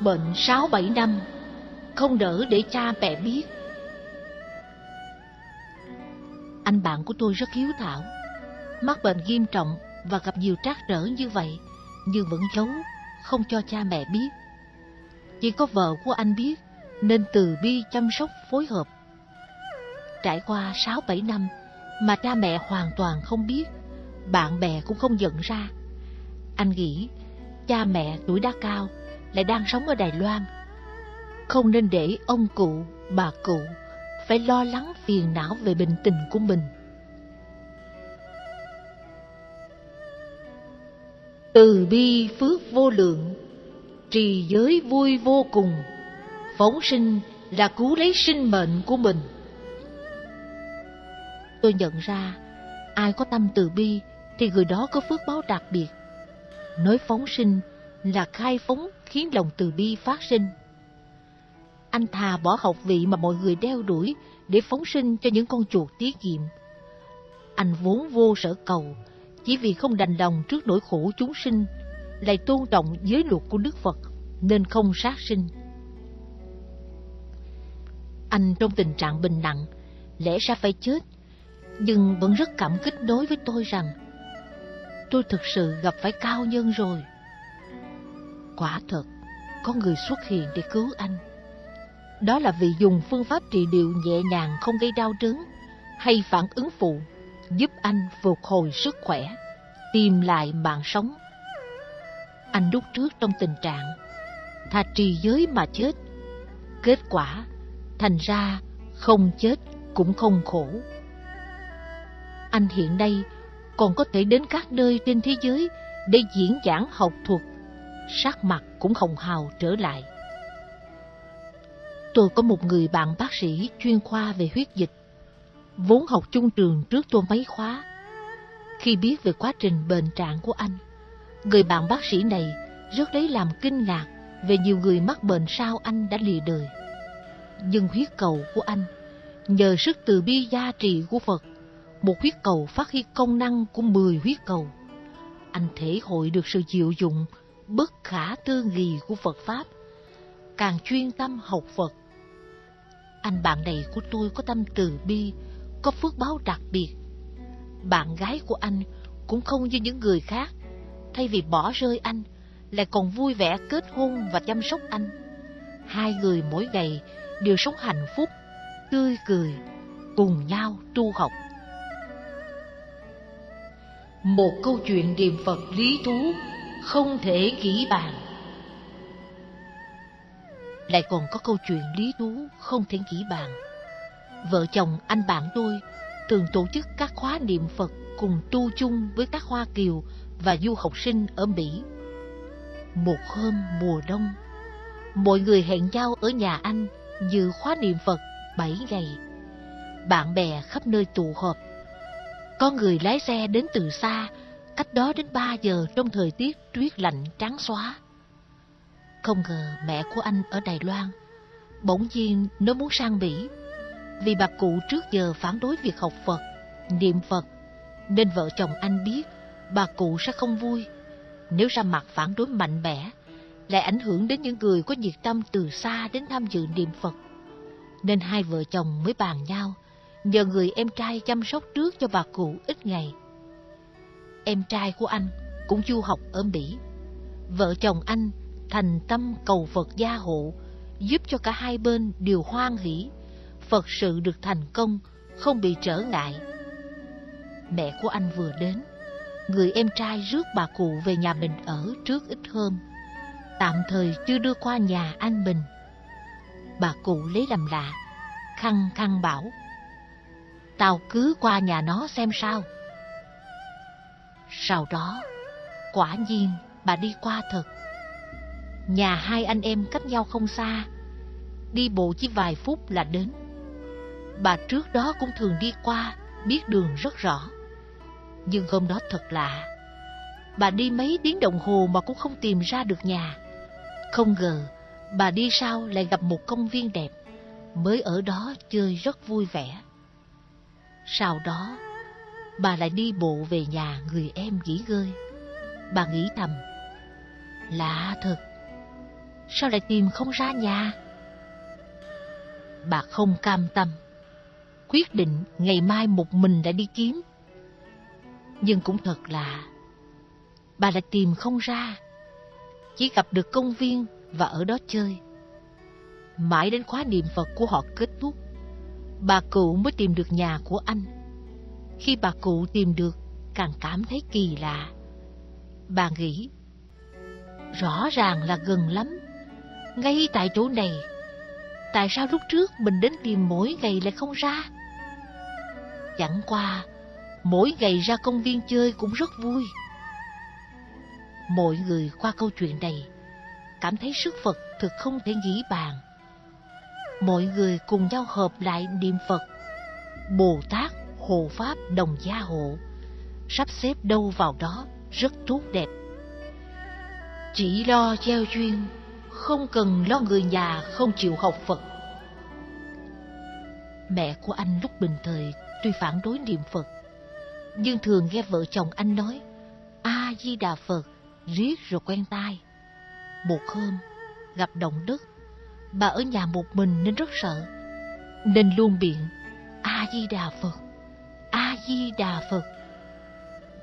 mắc bệnh 6-7 năm, không đỡ để cha mẹ biết. Anh bạn của tôi rất hiếu thảo, mắc bệnh nghiêm trọng và gặp nhiều trắc trở như vậy, nhưng vẫn giấu, không cho cha mẹ biết. Chỉ có vợ của anh biết, nên từ bi chăm sóc phối hợp. Trải qua 6-7 năm mà cha mẹ hoàn toàn không biết, bạn bè cũng không nhận ra. Anh nghĩ cha mẹ tuổi đã cao lại đang sống ở Đài Loan. Không nên để ông cụ, bà cụ phải lo lắng phiền não về bệnh tình của mình. Từ bi phước vô lượng, trì giới vui vô cùng, phóng sinh là cứu lấy sinh mệnh của mình. Tôi nhận ra, ai có tâm từ bi thì người đó có phước báo đặc biệt. Nói phóng sinh là khai phóng khiến lòng từ bi phát sinh. Anh thà bỏ học vị mà mọi người đeo đuổi để phóng sinh cho những con chuột tiết kiệm. Anh vốn vô sở cầu, chỉ vì không đành lòng trước nỗi khổ chúng sinh, lại tôn trọng giới luật của Đức Phật, nên không sát sinh. Anh trong tình trạng bình nặng, lẽ ra phải chết, nhưng vẫn rất cảm kích đối với tôi rằng tôi thực sự gặp phải cao nhân rồi. Quả thật, có người xuất hiện để cứu anh. Đó là vì dùng phương pháp trị liệu nhẹ nhàng không gây đau đớn hay phản ứng phụ, giúp anh phục hồi sức khỏe, tìm lại mạng sống. Anh lúc trước trong tình trạng thà trì giới mà chết. Kết quả, thành ra không chết cũng không khổ. Anh hiện nay còn có thể đến các nơi trên thế giới để diễn giảng học thuật sắc mặt cũng hồng hào trở lại. Tôi có một người bạn bác sĩ chuyên khoa về huyết dịch, vốn học chung trường trước tôi mấy khóa. Khi biết về quá trình bệnh trạng của anh, người bạn bác sĩ này rất lấy làm kinh ngạc về nhiều người mắc bệnh sau anh đã lìa đời. Nhưng huyết cầu của anh, nhờ sức từ bi gia trì của Phật, một huyết cầu phát huy công năng của 10 huyết cầu. Anh thể hội được sự chịu dụng bất khả tư nghì của Phật Pháp, càng chuyên tâm học Phật. Anh bạn này của tôi có tâm từ bi, có phước báo đặc biệt. Bạn gái của anh cũng không như những người khác, thay vì bỏ rơi anh, lại còn vui vẻ kết hôn và chăm sóc anh. Hai người mỗi ngày đều sống hạnh phúc, tươi cười, cùng nhau tu học. Một câu chuyện điềm Phật lý thú không thể kỹ bàn. Lại còn có câu chuyện lý thú không thể kỹ bàn. Vợ chồng anh bạn tôi thường tổ chức các khóa niệm Phật cùng tu chung với các Hoa Kiều và du học sinh ở Mỹ. Một hôm mùa đông, mọi người hẹn nhau ở nhà anh dự khóa niệm Phật bảy ngày. Bạn bè khắp nơi tụ họp. Có người lái xe đến từ xa cách đó đến 3 giờ trong thời tiết tuyết lạnh trắng xóa. Không ngờ mẹ của anh ở Đài Loan, bỗng nhiên nó muốn sang Mỹ. Vì bà cụ trước giờ phản đối việc học Phật, niệm Phật, nên vợ chồng anh biết bà cụ sẽ không vui. Nếu ra mặt phản đối mạnh mẽ, lại ảnh hưởng đến những người có nhiệt tâm từ xa đến tham dự niệm Phật. Nên hai vợ chồng mới bàn nhau, nhờ người em trai chăm sóc trước cho bà cụ ít ngày em trai của anh cũng du học ở Mỹ. Vợ chồng anh thành tâm cầu Phật gia hộ, giúp cho cả hai bên đều hoan hỷ, Phật sự được thành công, không bị trở ngại. Mẹ của anh vừa đến, người em trai rước bà cụ về nhà mình ở trước ít hôm, tạm thời chưa đưa qua nhà anh mình. Bà cụ lấy làm lạ, khăng khăng bảo, tao cứ qua nhà nó xem sao. Sau đó, quả nhiên bà đi qua thật. Nhà hai anh em cách nhau không xa, đi bộ chỉ vài phút là đến. Bà trước đó cũng thường đi qua, biết đường rất rõ. Nhưng hôm đó thật lạ, bà đi mấy tiếng đồng hồ mà cũng không tìm ra được nhà. Không ngờ, bà đi sau lại gặp một công viên đẹp, mới ở đó chơi rất vui vẻ. Sau đó, bà lại đi bộ về nhà người em nghỉ ngơi. Bà nghĩ thầm, lạ thật, sao lại tìm không ra nhà? Bà không cam tâm, quyết định ngày mai một mình đã đi kiếm. Nhưng cũng thật là, bà lại tìm không ra, chỉ gặp được công viên và ở đó chơi. Mãi đến khóa niệm Phật của họ kết thúc, bà cụ mới tìm được nhà của anh. Khi bà cụ tìm được, càng cảm thấy kỳ lạ. Bà nghĩ, rõ ràng là gần lắm, ngay tại chỗ này. Tại sao lúc trước mình đến tìm mỗi ngày lại không ra? Chẳng qua, mỗi ngày ra công viên chơi cũng rất vui. Mọi người qua câu chuyện này cảm thấy sức Phật thực không thể nghĩ bàn. Mọi người cùng nhau hợp lại niệm Phật. Bồ Tát, Hộ Pháp, Đồng Gia Hộ, sắp xếp đâu vào đó rất tốt đẹp. Chỉ lo gieo duyên, không cần lo người nhà không chịu học Phật. Mẹ của anh lúc bình thời tuy phản đối niệm Phật, nhưng thường nghe vợ chồng anh nói A-di-đà Phật riết rồi quen tai. Một hôm, gặp động đất, bà ở nhà một mình nên rất sợ, nên luôn biện A-di-đà Phật, di Đà Phật.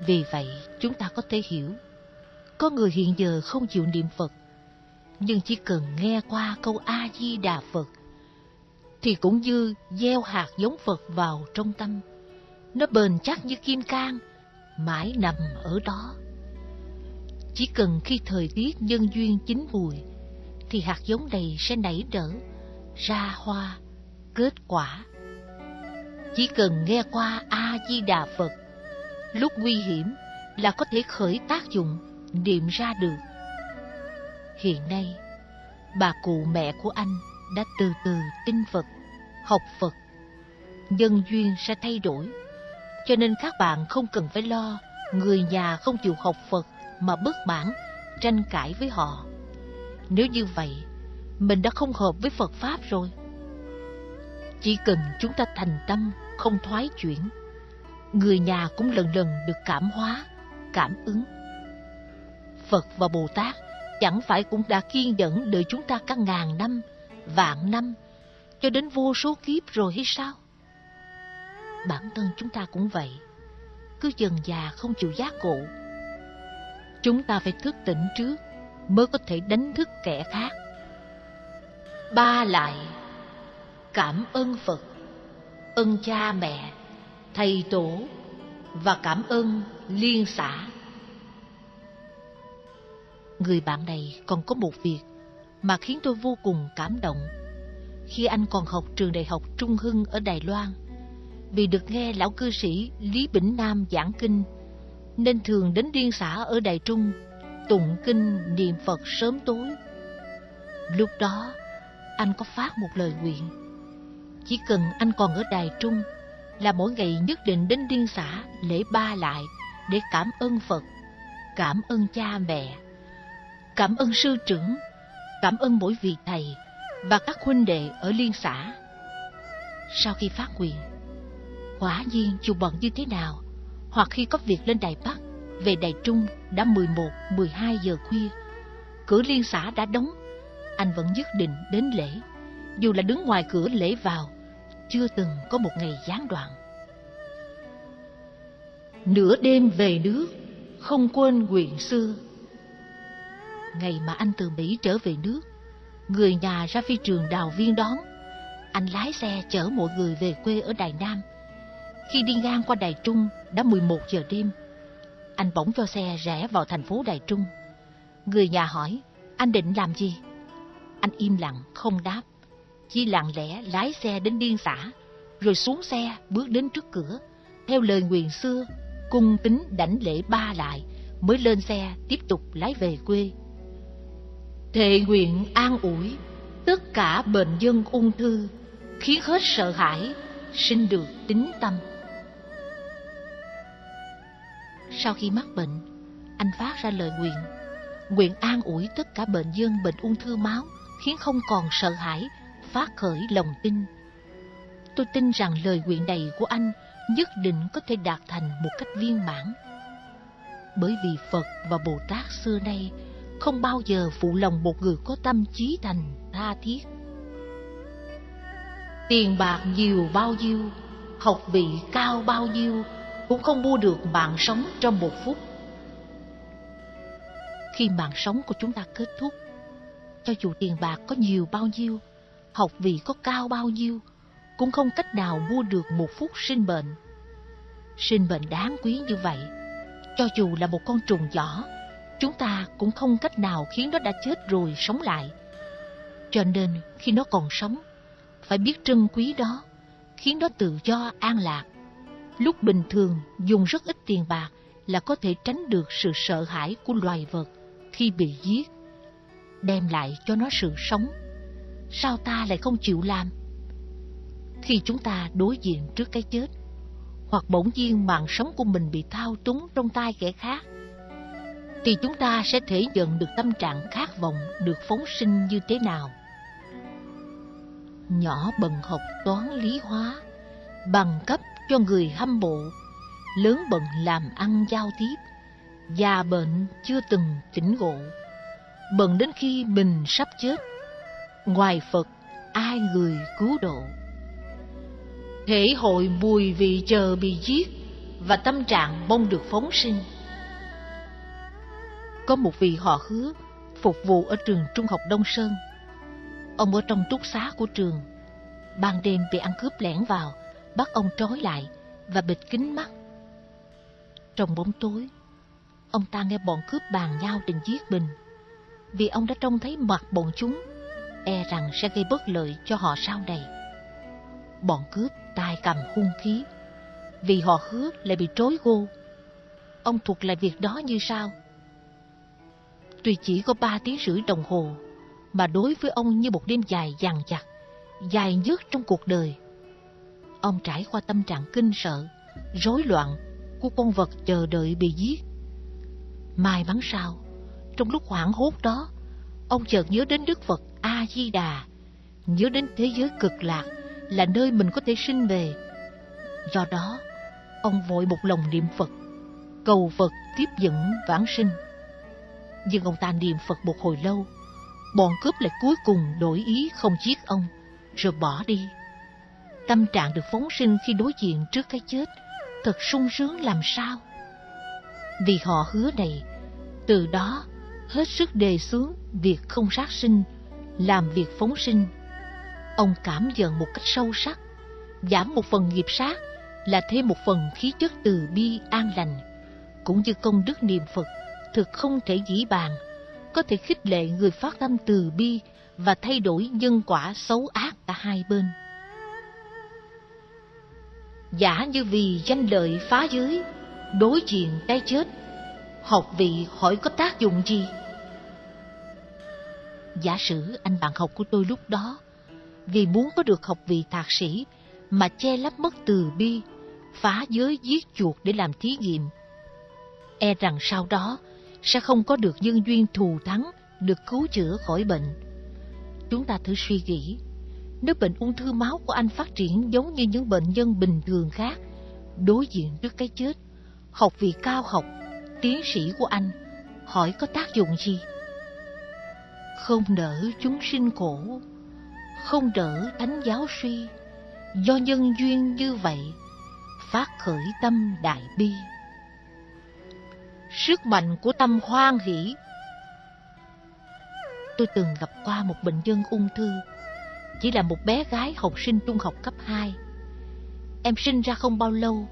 Vì vậy, chúng ta có thể hiểu, có người hiện giờ không chịu niệm Phật, nhưng chỉ cần nghe qua câu A-di-đà Phật, thì cũng như gieo hạt giống Phật vào trong tâm. Nó bền chắc như kim cang, mãi nằm ở đó. Chỉ cần khi thời tiết nhân duyên chín mùi, thì hạt giống này sẽ nảy nở, ra hoa, kết quả. Chỉ cần nghe qua A-di-đà Phật, lúc nguy hiểm là có thể khởi tác dụng, niệm ra được. Hiện nay, bà cụ mẹ của anh đã từ từ tin Phật, học Phật. Nhân duyên sẽ thay đổi, cho nên các bạn không cần phải lo người nhà không chịu học Phật mà bất mãn, tranh cãi với họ. Nếu như vậy, mình đã không hợp với Phật Pháp rồi. Chỉ cần chúng ta thành tâm, không thoái chuyển, người nhà cũng lần lần được cảm hóa, cảm ứng. Phật và Bồ Tát chẳng phải cũng đã kiên nhẫn đợi chúng ta cả ngàn năm, vạn năm, cho đến vô số kiếp rồi hay sao? Bản thân chúng ta cũng vậy, cứ dần già không chịu giác ngộ. Chúng ta phải thức tỉnh trước mới có thể đánh thức kẻ khác. Ba lại, cảm ơn Phật, ơn cha mẹ, thầy tổ và cảm ơn liên xã. Người bạn này còn có một việc mà khiến tôi vô cùng cảm động. Khi anh còn học trường đại học Trung Hưng ở Đài Loan, vì được nghe lão cư sĩ Lý Bỉnh Nam giảng kinh, nên thường đến điên xã ở Đài Trung, tụng kinh niệm Phật sớm tối. Lúc đó, anh có phát một lời nguyện. Chỉ cần anh còn ở Đài Trung, là mỗi ngày nhất định đến điên xã lễ ba lại để cảm ơn Phật, cảm ơn cha mẹ, cảm ơn sư trưởng, cảm ơn mỗi vị thầy và các huynh đệ ở liên xã. Sau khi phát nguyện, quả nhiên dù bận như thế nào, hoặc khi có việc lên Đài Bắc, về Đài Trung đã 11, 12 giờ khuya, cửa liên xã đã đóng, anh vẫn nhất định đến lễ, dù là đứng ngoài cửa lễ vào, chưa từng có một ngày gián đoạn. Nửa đêm về nước, không quên nguyện xưa. Ngày mà anh từ Mỹ trở về nước, người nhà ra phi trường đào viên đón. Anh lái xe chở mọi người về quê ở Đài Nam. Khi đi ngang qua Đài Trung đã 11 giờ đêm, anh bỗng cho xe rẽ vào thành phố Đài Trung. Người nhà hỏi, anh định làm gì? Anh im lặng, không đáp chi lặng lẽ lái xe đến điên xã, rồi xuống xe bước đến trước cửa. Theo lời nguyện xưa, cung tính đảnh lễ ba lại, mới lên xe tiếp tục lái về quê. Thệ nguyện an ủi, tất cả bệnh dân ung thư, khiến hết sợ hãi, sinh được tính tâm. Sau khi mắc bệnh, anh phát ra lời nguyện, nguyện an ủi tất cả bệnh dân bệnh ung thư máu, khiến không còn sợ hãi, phát khởi lòng tin. Tôi tin rằng lời nguyện này của anh nhất định có thể đạt thành một cách viên mãn. Bởi vì Phật và Bồ Tát xưa nay không bao giờ phụ lòng một người có tâm trí thành tha thiết. Tiền bạc nhiều bao nhiêu, học vị cao bao nhiêu cũng không mua được mạng sống trong một phút. Khi mạng sống của chúng ta kết thúc, cho dù tiền bạc có nhiều bao nhiêu, học vị có cao bao nhiêu, cũng không cách nào mua được một phút sinh bệnh. Sinh bệnh đáng quý như vậy, cho dù là một con trùng nhỏ, chúng ta cũng không cách nào khiến nó đã chết rồi sống lại. Cho nên khi nó còn sống, phải biết trân quý đó, khiến nó tự do an lạc. Lúc bình thường dùng rất ít tiền bạc là có thể tránh được sự sợ hãi của loài vật khi bị giết, đem lại cho nó sự sống. Sao ta lại không chịu làm? Khi chúng ta đối diện trước cái chết, hoặc bỗng nhiên mạng sống của mình bị thao túng trong tay kẻ khác, thì chúng ta sẽ thể nhận được tâm trạng khát vọng được phóng sinh như thế nào. Nhỏ bần học toán lý hóa, bằng cấp cho người hâm mộ, lớn bận làm ăn giao tiếp, già bệnh chưa từng tỉnh ngộ, bận đến khi mình sắp chết, ngoài Phật ai người cứu độ. Thể hội mùi vị chờ bị giết và tâm trạng mong được phóng sinh. Có một vị họ hứa phục vụ ở trường trung học Đông Sơn. Ông ở trong túc xá của trường. Ban đêm bị ăn cướp lẻn vào, bắt ông trói lại và bịt kính mắt. Trong bóng tối, ông ta nghe bọn cướp bàn nhau định giết mình. Vì ông đã trông thấy mặt bọn chúng, e rằng sẽ gây bất lợi cho họ sau này. Bọn cướp tay cầm hung khí, vì họ hứa lại bị trối gô. Ông thuộc lại việc đó như sao? Tuy chỉ có ba tiếng rưỡi đồng hồ, mà đối với ông như một đêm dài dằn chặt, dài nhất trong cuộc đời. Ông trải qua tâm trạng kinh sợ, rối loạn của con vật chờ đợi bị giết. Mai mắn sao, trong lúc hoảng hốt đó, ông chợt nhớ đến Đức Phật A-di-đà, nhớ đến thế giới cực lạc là nơi mình có thể sinh về. Do đó, ông vội một lòng niệm Phật, cầu Phật tiếp dẫn vãng sinh. Nhưng ông ta niệm Phật một hồi lâu, bọn cướp lại cuối cùng đổi ý không giết ông, rồi bỏ đi. Tâm trạng được phóng sinh khi đối diện trước cái chết, thật sung sướng làm sao. Vì họ hứa này, từ đó hết sức đề xuống việc không sát sinh, làm việc phóng sinh. Ông cảm nhận một cách sâu sắc, giảm một phần nghiệp sát là thêm một phần khí chất từ bi an lành, cũng như công đức niệm Phật thực không thể dĩ bàn, có thể khích lệ người phát tâm từ bi và thay đổi nhân quả xấu ác cả hai bên. Giả như vì danh lợi phá giới, đối diện cái chết, học vị hỏi có tác dụng gì? Giả sử anh bạn học của tôi lúc đó, vì muốn có được học vị thạc sĩ mà che lấp mất từ bi, phá giới giết chuột để làm thí nghiệm. E rằng sau đó sẽ không có được nhân duyên thù thắng được cứu chữa khỏi bệnh. Chúng ta thử suy nghĩ, nếu bệnh ung thư máu của anh phát triển giống như những bệnh nhân bình thường khác, đối diện trước cái chết, học vị cao học, tiến sĩ của anh, hỏi có tác dụng gì? Không đỡ chúng sinh khổ, không đỡ thánh giáo suy, do nhân duyên như vậy, phát khởi tâm đại bi. Sức mạnh của tâm hoan hỷ Tôi từng gặp qua một bệnh nhân ung thư chỉ là một bé gái học sinh trung học cấp 2. Em sinh ra không bao lâu,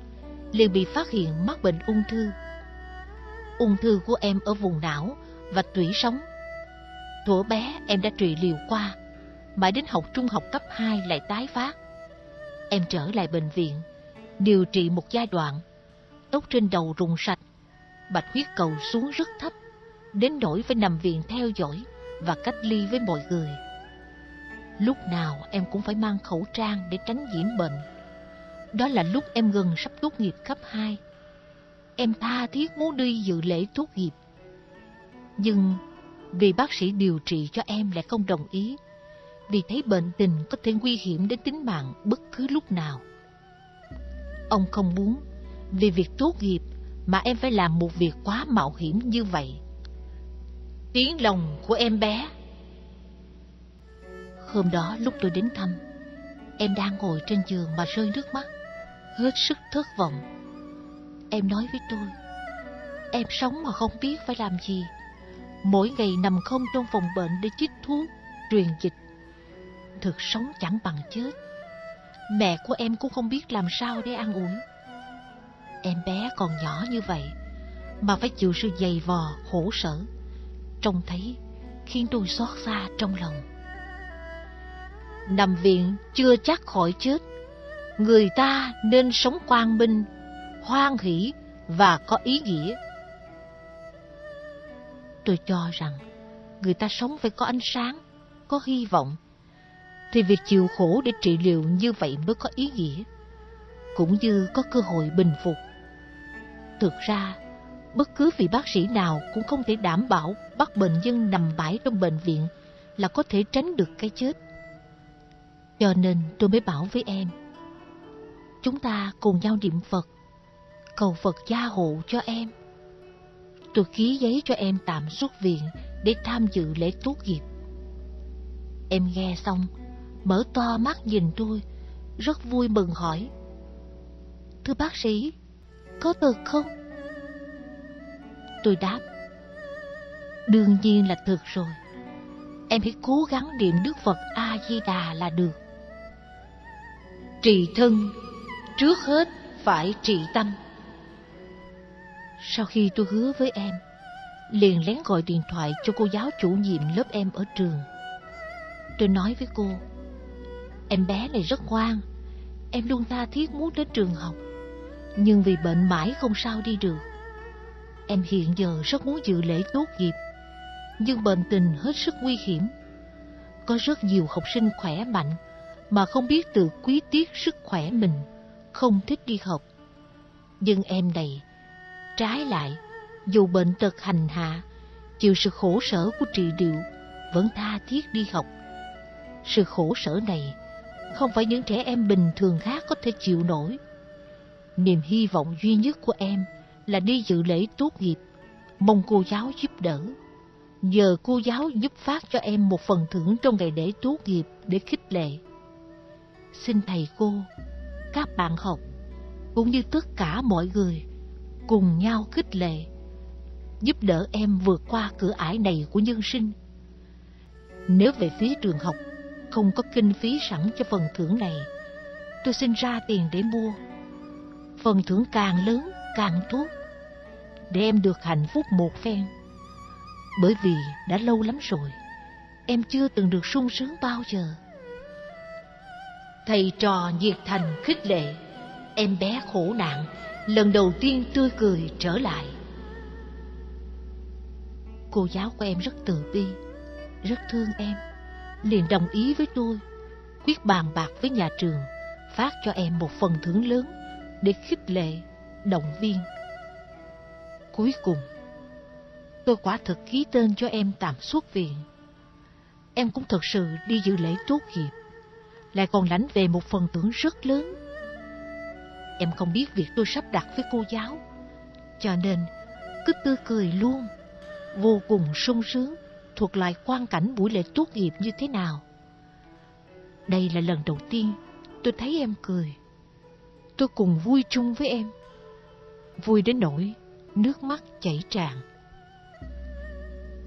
liền bị phát hiện mắc bệnh ung thư. Ung thư của em ở vùng não và tủy sống. Thuở bé em đã trị liệu qua, mãi đến học trung học cấp 2 lại tái phát. Em trở lại bệnh viện, điều trị một giai đoạn, tóc trên đầu rụng sạch, bạch huyết cầu xuống rất thấp, đến nỗi phải nằm viện theo dõi và cách ly với mọi người. Lúc nào em cũng phải mang khẩu trang để tránh nhiễm bệnh. Đó là lúc em gần sắp tốt nghiệp cấp 2. Em tha thiết muốn đi dự lễ tốt nghiệp. Nhưng vì bác sĩ điều trị cho em lại không đồng ý, vì thấy bệnh tình có thể nguy hiểm đến tính mạng bất cứ lúc nào. Ông không muốn vì việc tốt nghiệp mà em phải làm một việc quá mạo hiểm như vậy. tiếng lòng của em bé. Hôm đó lúc tôi đến thăm, em đang ngồi trên giường mà rơi nước mắt, hết sức thất vọng. Em nói với tôi, em sống mà không biết phải làm gì. Mỗi ngày nằm không trong phòng bệnh để chích thuốc, truyền dịch. Thực sống chẳng bằng chết. Mẹ của em cũng không biết làm sao để an ủi. Em bé còn nhỏ như vậy, mà phải chịu sự dày vò, khổ sở. Trông thấy khiến tôi xót xa trong lòng. Nằm viện chưa chắc khỏi chết. Người ta nên sống quang minh, hoan hỷ và có ý nghĩa. Tôi cho rằng người ta sống phải có ánh sáng, có hy vọng, thì việc chịu khổ để trị liệu như vậy mới có ý nghĩa, cũng như có cơ hội bình phục. Thực ra, bất cứ vị bác sĩ nào cũng không thể đảm bảo bắt bệnh nhân nằm bãi trong bệnh viện là có thể tránh được cái chết. Cho nên tôi mới bảo với em, chúng ta cùng nhau niệm Phật, cầu Phật gia hộ cho em. Tôi ký giấy cho em tạm xuất viện để tham dự lễ tốt nghiệp. Em nghe xong, mở to mắt nhìn tôi, rất vui mừng hỏi. Thưa bác sĩ, có thật không? Tôi đáp, đương nhiên là thật rồi. Em hãy cố gắng niệm Đức Phật A-di-đà là được. Trị thân, trước hết phải trị tâm. Sau khi tôi hứa với em, liền lén gọi điện thoại cho cô giáo chủ nhiệm lớp em ở trường. Tôi nói với cô, em bé này rất ngoan, em luôn tha thiết muốn đến trường học, nhưng vì bệnh mãi không sao đi được. Em hiện giờ rất muốn dự lễ tốt nghiệp, nhưng bệnh tình hết sức nguy hiểm. Có rất nhiều học sinh khỏe mạnh mà không biết tự quý tiếc sức khỏe mình, không thích đi học. Nhưng em này, trái lại, dù bệnh tật hành hạ, chịu sự khổ sở của trị liệu, vẫn tha thiết đi học. Sự khổ sở này không phải những trẻ em bình thường khác có thể chịu nổi. Niềm hy vọng duy nhất của em là đi dự lễ tốt nghiệp, mong cô giáo giúp đỡ. Nhờ cô giáo giúp phát cho em một phần thưởng trong ngày lễ tốt nghiệp để khích lệ. Xin thầy cô, các bạn học, cũng như tất cả mọi người, cùng nhau khích lệ, giúp đỡ em vượt qua cửa ải này của nhân sinh. Nếu về phía trường học không có kinh phí sẵn cho phần thưởng này, tôi xin ra tiền để mua. Phần thưởng càng lớn càng tốt, để em được hạnh phúc một phen. Bởi vì đã lâu lắm rồi, em chưa từng được sung sướng bao giờ. Thầy trò nhiệt thành khích lệ, em bé khổ nạn, lần đầu tiên tươi cười trở lại. Cô giáo của em rất từ bi, rất thương em, liền đồng ý với tôi, quyết bàn bạc với nhà trường, phát cho em một phần thưởng lớn để khích lệ, động viên. Cuối cùng, tôi quả thực ký tên cho em tạm xuất viện. Em cũng thật sự đi dự lễ tốt nghiệp lại còn lãnh về một phần thưởng rất lớn. Em không biết việc tôi sắp đặt với cô giáo, cho nên cứ tươi cười luôn, vô cùng sung sướng thuộc lại quan cảnh buổi lễ tốt nghiệp như thế nào. Đây là lần đầu tiên tôi thấy em cười. Tôi cùng vui chung với em. Vui đến nỗi nước mắt chảy tràn.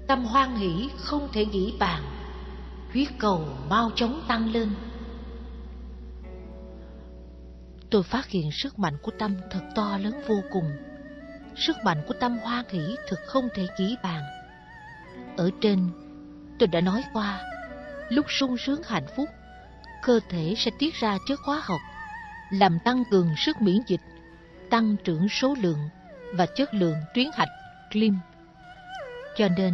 Tâm hoan hỷ không thể nghĩ bàn, huyết cầu mau chóng tăng lên tôi phát hiện sức mạnh của tâm thật to lớn vô cùng. Sức mạnh của tâm hoa nghĩ thực không thể ký bàn. Ở trên, tôi đã nói qua, lúc sung sướng hạnh phúc, cơ thể sẽ tiết ra chất hóa học, làm tăng cường sức miễn dịch, tăng trưởng số lượng và chất lượng tuyến hạch, klim. Cho nên,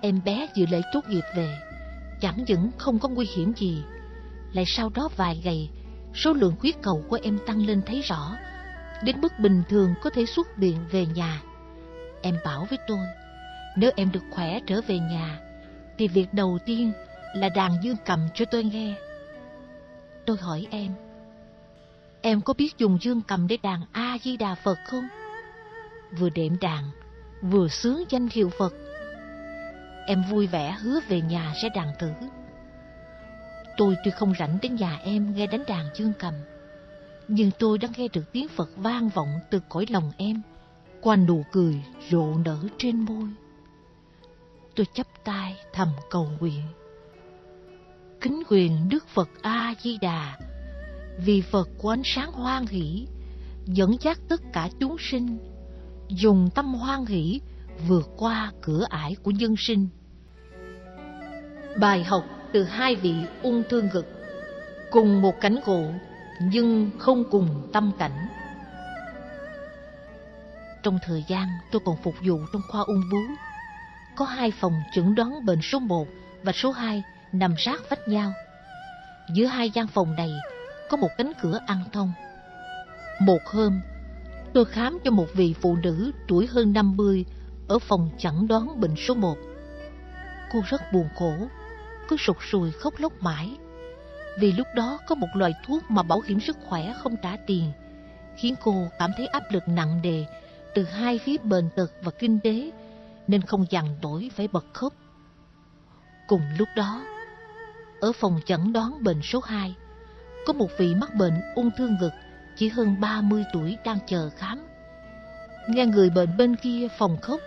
em bé dự lễ tốt nghiệp về, chẳng những không có nguy hiểm gì, lại sau đó vài ngày số lượng huyết cầu của em tăng lên thấy rõ, đến mức bình thường có thể xuất viện về nhà. Em bảo với tôi, nếu em được khỏe trở về nhà, thì việc đầu tiên là đàn dương cầm cho tôi nghe. Tôi hỏi em, em có biết dùng dương cầm để đàn A-di-đà Phật không? Vừa đệm đàn, vừa sướng danh hiệu Phật. em vui vẻ hứa về nhà sẽ đàn tử. Tôi tuy không rảnh đến nhà em nghe đánh đàn dương cầm, nhưng tôi đã nghe được tiếng Phật vang vọng từ cõi lòng em, qua nụ cười rộ nở trên môi. Tôi chắp tay thầm cầu nguyện. Kính quyền Đức Phật A-di-đà, vì Phật của ánh sáng hoan hỷ, dẫn dắt tất cả chúng sinh, dùng tâm hoan hỷ vượt qua cửa ải của nhân sinh. Bài học từ hai vị ung thương ngực, cùng một cánh gỗ nhưng không cùng tâm cảnh. Trong thời gian tôi còn phục vụ trong khoa ung bướu, có hai phòng chẩn đoán bệnh số 1 và số 2 nằm sát vách nhau. Giữa hai gian phòng này có một cánh cửa ăn thông. Một hôm, tôi khám cho một vị phụ nữ tuổi hơn 50 ở phòng chẩn đoán bệnh số 1. Cô rất buồn khổ, cứ sụt sùi khóc lóc mãi. Vì lúc đó có một loại thuốc mà bảo hiểm sức khỏe không trả tiền, khiến cô cảm thấy áp lực nặng nề từ hai phía bền tật và kinh tế, nên không dằn nổi phải bật khóc. Cùng lúc đó, ở phòng chẩn đoán bệnh số 2, có một vị mắc bệnh ung thư ngực chỉ hơn 30 tuổi đang chờ khám. Nghe người bệnh bên kia phòng khóc,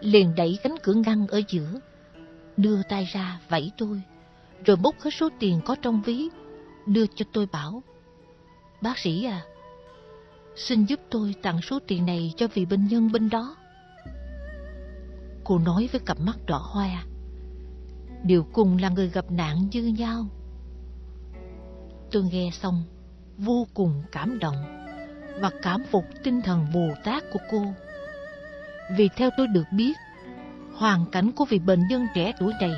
liền đẩy cánh cửa ngăn ở giữa, đưa tay ra vẫy tôi, rồi bốc hết số tiền có trong ví, đưa cho tôi bảo. Bác sĩ à, xin giúp tôi tặng số tiền này cho vị bệnh nhân bên đó. Cô nói với cặp mắt đỏ hoe, đều cùng là người gặp nạn như nhau. Tôi nghe xong, vô cùng cảm động và cảm phục tinh thần Bồ Tát của cô. Vì theo tôi được biết, hoàn cảnh của vị bệnh nhân trẻ tuổi này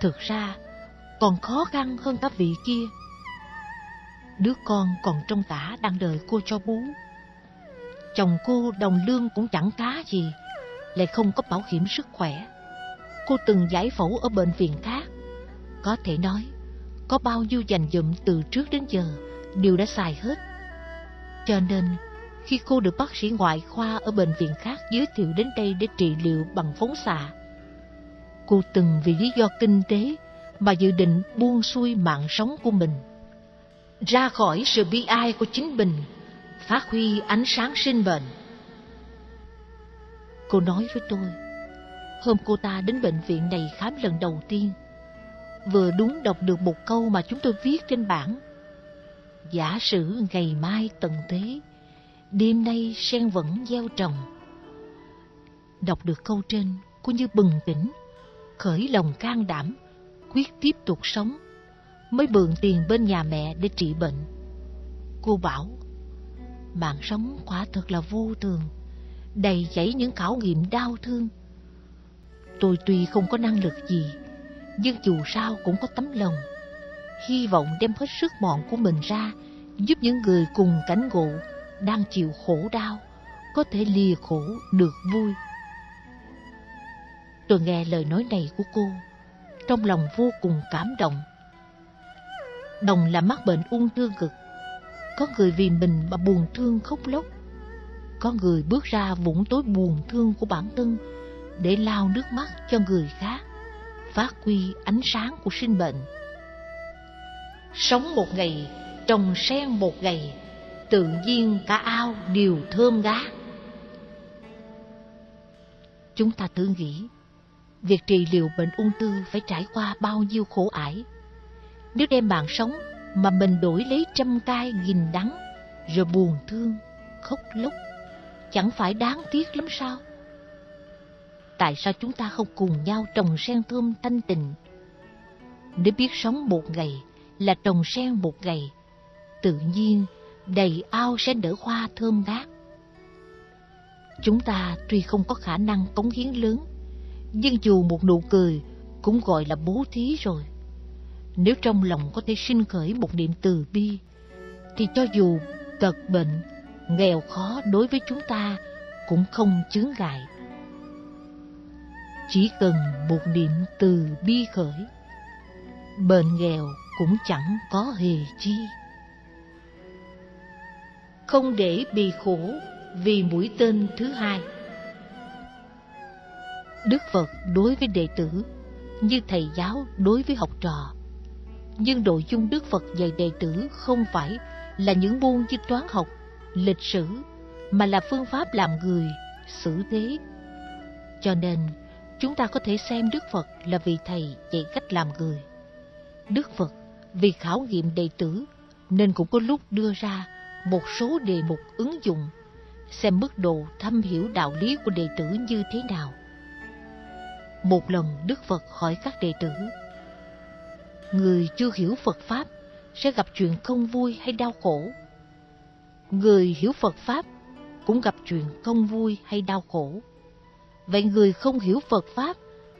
thực ra còn khó khăn hơn các vị kia. Đứa con còn trong tả đang đợi cô cho bú. Chồng cô đồng lương cũng chẳng cá gì, lại không có bảo hiểm sức khỏe. Cô từng giải phẫu ở bệnh viện khác. Có thể nói, có bao nhiêu dành dụm từ trước đến giờ đều đã xài hết. Cho nên, khi cô được bác sĩ ngoại khoa ở bệnh viện khác giới thiệu đến đây để trị liệu bằng phóng xạ. Cô từng vì lý do kinh tế mà dự định buông xuôi mạng sống của mình. Ra khỏi sự bi ai của chính mình, phát huy ánh sáng sinh mệnh. Cô nói với tôi, hôm cô ta đến bệnh viện này khám lần đầu tiên, vừa đúng đọc được một câu mà chúng tôi viết trên bảng. Giả sử ngày mai tận thế, đêm nay sen vẫn gieo trồng. Đọc được câu trên, cô như bừng tỉnh, khởi lòng can đảm, quyết tiếp tục sống, mới bường tiền bên nhà mẹ để trị bệnh. Cô bảo, mạng sống quả thật là vô thường, đầy chảy những khảo nghiệm đau thương. Tôi tuy không có năng lực gì, nhưng dù sao cũng có tấm lòng, hy vọng đem hết sức mọn của mình ra, giúp những người cùng cảnh ngộ đang chịu khổ đau có thể lìa khổ được vui. Tôi nghe lời nói này của cô, trong lòng vô cùng cảm động. Đồng là mắc bệnh ung thư cực, có người vì mình mà buồn thương khóc lóc, có người bước ra vũng tối buồn thương của bản thân để lao nước mắt cho người khác, phát huy ánh sáng của sinh mệnh. Sống một ngày, trồng sen một ngày, tự nhiên cả ao đều thơm ngát. Chúng ta tự nghĩ, việc trị liệu bệnh ung thư phải trải qua bao nhiêu khổ ải. Nếu đem mạng sống mà mình đổi lấy trăm cay nghìn đắng, rồi buồn thương, khóc lóc, chẳng phải đáng tiếc lắm sao? Tại sao chúng ta không cùng nhau trồng sen thơm thanh tịnh Nếu biết sống một ngày là trồng sen một ngày, tự nhiên đầy ao sẽ nở hoa thơm ngát. Chúng ta tuy không có khả năng cống hiến lớn, nhưng dù một nụ cười cũng gọi là bố thí rồi. Nếu trong lòng có thể sinh khởi một niệm từ bi, thì cho dù tật bệnh, nghèo khó đối với chúng ta cũng không chướng ngại. Chỉ cần một niệm từ bi khởi, bệnh nghèo cũng chẳng có hề chi không để bị khổ vì mũi tên thứ hai. Đức Phật đối với đệ tử như thầy giáo đối với học trò. Nhưng nội dung Đức Phật dạy đệ tử không phải là những môn như toán học, lịch sử, mà là phương pháp làm người, xử thế. Cho nên, chúng ta có thể xem Đức Phật là vị thầy dạy cách làm người. Đức Phật vì khảo nghiệm đệ tử nên cũng có lúc đưa ra một số đề mục ứng dụng xem mức độ thâm hiểu đạo lý của đệ tử như thế nào. Một lần Đức Phật hỏi các đệ tử, Người chưa hiểu Phật Pháp sẽ gặp chuyện không vui hay đau khổ. Người hiểu Phật Pháp cũng gặp chuyện không vui hay đau khổ. Vậy người không hiểu Phật Pháp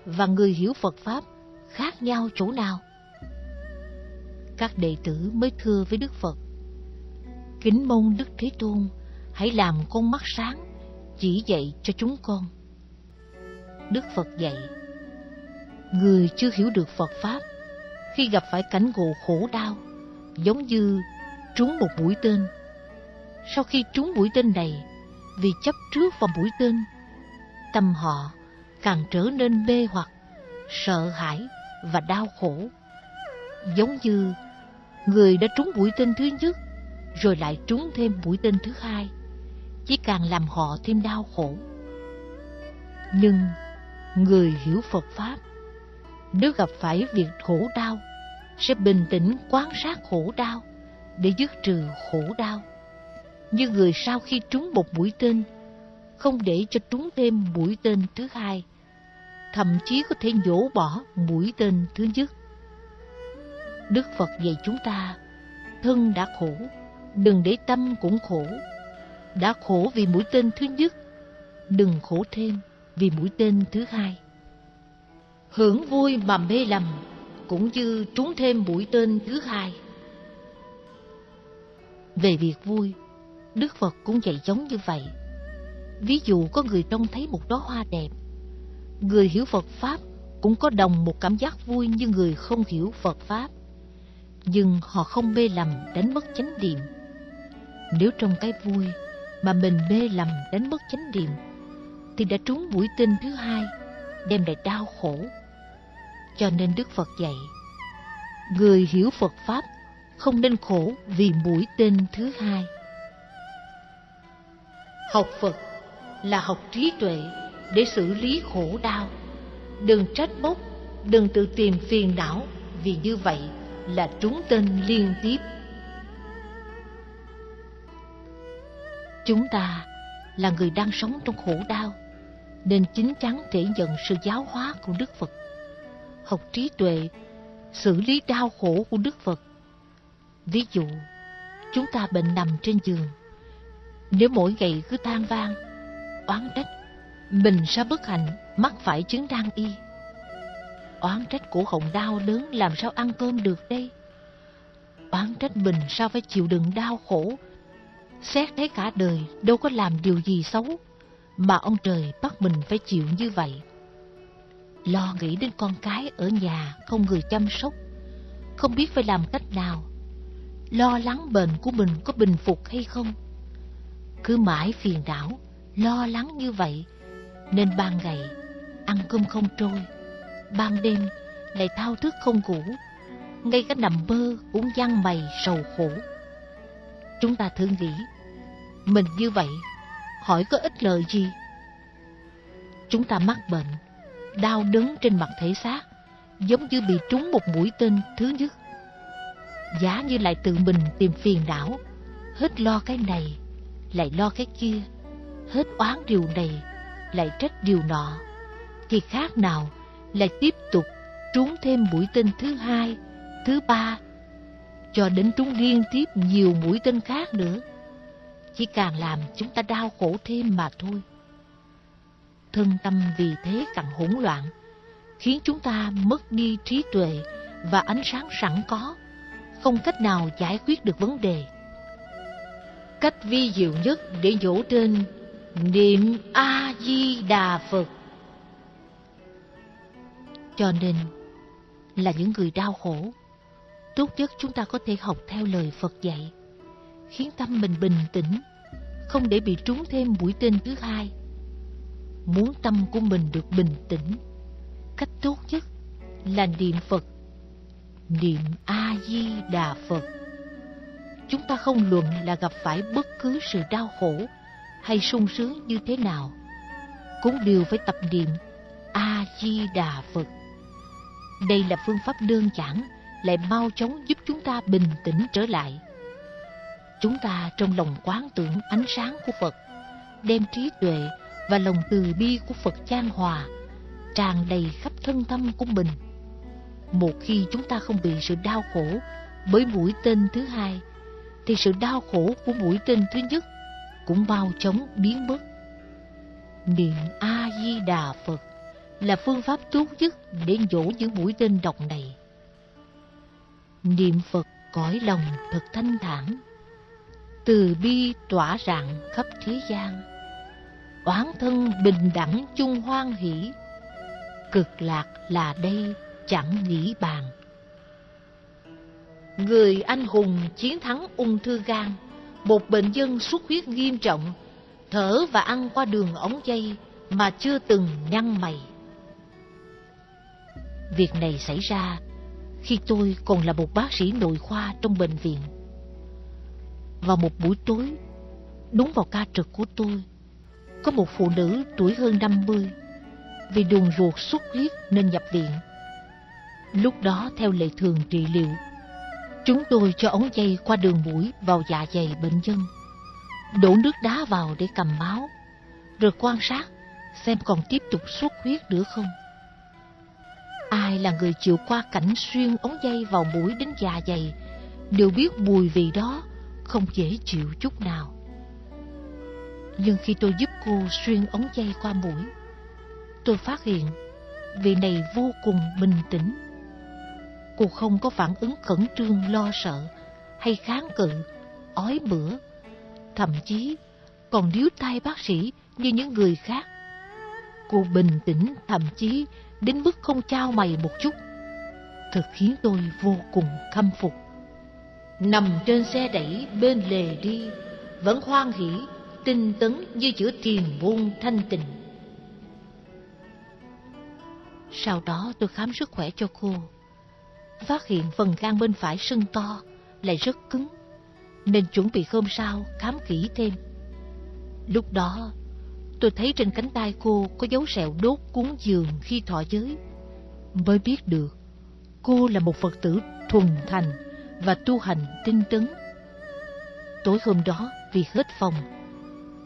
và người hiểu Phật Pháp khác nhau chỗ nào? Các đệ tử mới thưa với Đức Phật, Kính mong Đức Thế Tôn hãy làm con mắt sáng, chỉ dạy cho chúng con. Đức Phật dạy, Người chưa hiểu được Phật Pháp, khi gặp phải cảnh ngộ khổ đau, giống như trúng một mũi tên. Sau khi trúng mũi tên này, vì chấp trước vào mũi tên, tâm họ càng trở nên mê hoặc, sợ hãi và đau khổ. Giống như người đã trúng mũi tên thứ nhất, rồi lại trúng thêm mũi tên thứ hai, chỉ càng làm họ thêm đau khổ. Nhưng người hiểu Phật Pháp, nếu gặp phải việc khổ đau, sẽ bình tĩnh quan sát khổ đau để dứt trừ khổ đau. Như người sau khi trúng một mũi tên, không để cho trúng thêm mũi tên thứ hai, thậm chí có thể nhổ bỏ mũi tên thứ nhất. Đức Phật dạy chúng ta, thân đã khổ, đừng để tâm cũng khổ. Đã khổ vì mũi tên thứ nhất, đừng khổ thêm vì mũi tên thứ hai. Hưởng vui mà mê lầm, cũng như trúng thêm mũi tên thứ hai. Về việc vui, Đức Phật cũng dạy giống như vậy. Ví dụ có người trông thấy một đóa hoa đẹp, người hiểu Phật Pháp cũng có đồng một cảm giác vui như người không hiểu Phật Pháp. Nhưng họ không mê lầm đánh mất chánh niệm. Nếu trong cái vui mà mình mê lầm đánh mất chánh niệm, thì đã trúng mũi tên thứ hai, đem lại đau khổ. Cho nên Đức Phật dạy, người hiểu Phật Pháp không nên khổ vì mũi tên thứ hai. Học Phật là học trí tuệ để xử lý khổ đau. Đừng trách móc, đừng tự tìm phiền não, vì như vậy là trúng tên liên tiếp. Chúng ta là người đang sống trong khổ đau, nên chính chắn thể nhận sự giáo hóa của Đức Phật. Học trí tuệ, xử lý đau khổ của Đức Phật. Ví dụ, chúng ta bệnh nằm trên giường. Nếu mỗi ngày cứ than vang, oán trách, mình sao bất hạnh mắc phải chứng đang y. Oán trách của hồng đau lớn làm sao ăn cơm được đây? Oán trách mình sao phải chịu đựng đau khổ? Xét thấy cả đời đâu có làm điều gì xấu, mà ông trời bắt mình phải chịu như vậy. Lo nghĩ đến con cái ở nhà không người chăm sóc, không biết phải làm cách nào. Lo lắng bệnh của mình có bình phục hay không. Cứ mãi phiền não, lo lắng như vậy, nên ban ngày ăn cơm không trôi, ban đêm lại thao thức không ngủ, ngay cả nằm mơ cũng giăng mày sầu khổ. Chúng ta thử nghĩ, mình như vậy, hỏi có ích lợi gì? Chúng ta mắc bệnh, đau đớn trên mặt thể xác, giống như bị trúng một mũi tên thứ nhất. Giá như lại tự mình tìm phiền não, hết lo cái này, lại lo cái kia, hết oán điều này, lại trách điều nọ, thì khác nào lại tiếp tục trúng thêm mũi tên thứ hai, thứ ba, cho đến trúng liên tiếp nhiều mũi tên khác nữa. Chỉ càng làm chúng ta đau khổ thêm mà thôi. Thân tâm vì thế càng hỗn loạn, khiến chúng ta mất đi trí tuệ và ánh sáng sẵn có, không cách nào giải quyết được vấn đề. Cách vi diệu nhất để dỗ trên niệm A Di Đà Phật. Cho nên là những người đau khổ, tốt nhất chúng ta có thể học theo lời Phật dạy, khiến tâm mình bình tĩnh, không để bị trúng thêm mũi tên thứ hai. muốn tâm của mình được bình tĩnh, cách tốt nhất là niệm Phật, niệm A-di-đà Phật. Chúng ta không luận là gặp phải bất cứ sự đau khổ hay sung sướng như thế nào, cũng đều phải tập niệm A-di-đà Phật. Đây là phương pháp đơn giản, lại mau chóng giúp chúng ta bình tĩnh trở lại. Chúng ta trong lòng quán tưởng ánh sáng của Phật, đem trí tuệ và lòng từ bi của Phật chan hòa, tràn đầy khắp thân tâm của mình. Một khi chúng ta không bị sự đau khổ bởi mũi tên thứ hai, thì sự đau khổ của mũi tên thứ nhất cũng mau chóng biến mất. Niệm A-di-đà Phật là phương pháp tốt nhất để dỗ những mũi tên độc này. Niệm Phật cõi lòng thật thanh thản, từ bi tỏa rạng khắp thế gian, oán thân bình đẳng chung hoan hỷ, cực lạc là đây chẳng nghĩ bàn. Người anh hùng chiến thắng ung thư gan, một bệnh nhân xuất huyết nghiêm trọng, thở và ăn qua đường ống dây mà chưa từng nhăn mày. Việc này xảy ra khi tôi còn là một bác sĩ nội khoa trong bệnh viện. Vào một buổi tối, đúng vào ca trực của tôi, có một phụ nữ tuổi hơn 50 vì đường ruột xuất huyết nên nhập viện. Lúc đó theo lệ thường trị liệu, chúng tôi cho ống dây qua đường mũi vào dạ dày bệnh nhân, đổ nước đá vào để cầm máu, rồi quan sát xem còn tiếp tục xuất huyết nữa không. Ai là người chịu qua cảnh xuyên ống dây vào mũi đến dạ dày đều biết mùi vị đó không dễ chịu chút nào. Nhưng khi tôi giúp cô xuyên ống dây qua mũi, tôi phát hiện vị này vô cùng bình tĩnh. Cô không có phản ứng khẩn trương lo sợ hay kháng cự, ói bữa, thậm chí còn điếu tay bác sĩ như những người khác. Cô bình tĩnh thậm chí đến mức không trao mày một chút. Thật khiến tôi vô cùng khâm phục. Nằm trên xe đẩy bên lề đi, vẫn hoan hỉ, tinh tấn như chữ thiền môn thanh tịnh. Sau đó tôi khám sức khỏe cho cô. Phát hiện phần gan bên phải sưng to, lại rất cứng, nên chuẩn bị hôm sau khám kỹ thêm. Lúc đó Tôi thấy trên cánh tay cô có dấu sẹo đốt cuốn giường khi thọ giới. Mới biết được, cô là một Phật tử thuần thành và tu hành tinh tấn. Tối hôm đó, vì hết phòng,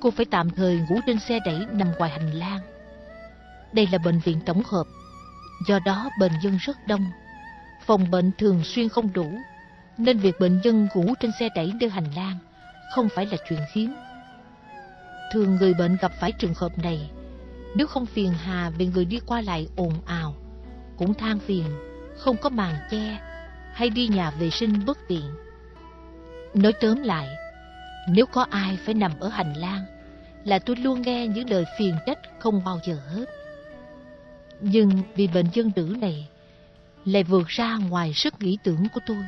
cô phải tạm thời ngủ trên xe đẩy nằm ngoài hành lang. Đây là bệnh viện tổng hợp, do đó bệnh nhân rất đông. Phòng bệnh thường xuyên không đủ, nên việc bệnh nhân ngủ trên xe đẩy nơi hành lang không phải là chuyện hiếm. Thường người bệnh gặp phải trường hợp này, nếu không phiền hà vì người đi qua lại ồn ào, cũng than phiền, không có màn che hay đi nhà vệ sinh bất tiện. Nói tóm lại, nếu có ai phải nằm ở hành lang, là tôi luôn nghe những lời phiền trách không bao giờ hết. Nhưng vì bệnh dân nữ này lại vượt ra ngoài sức nghĩ tưởng của tôi.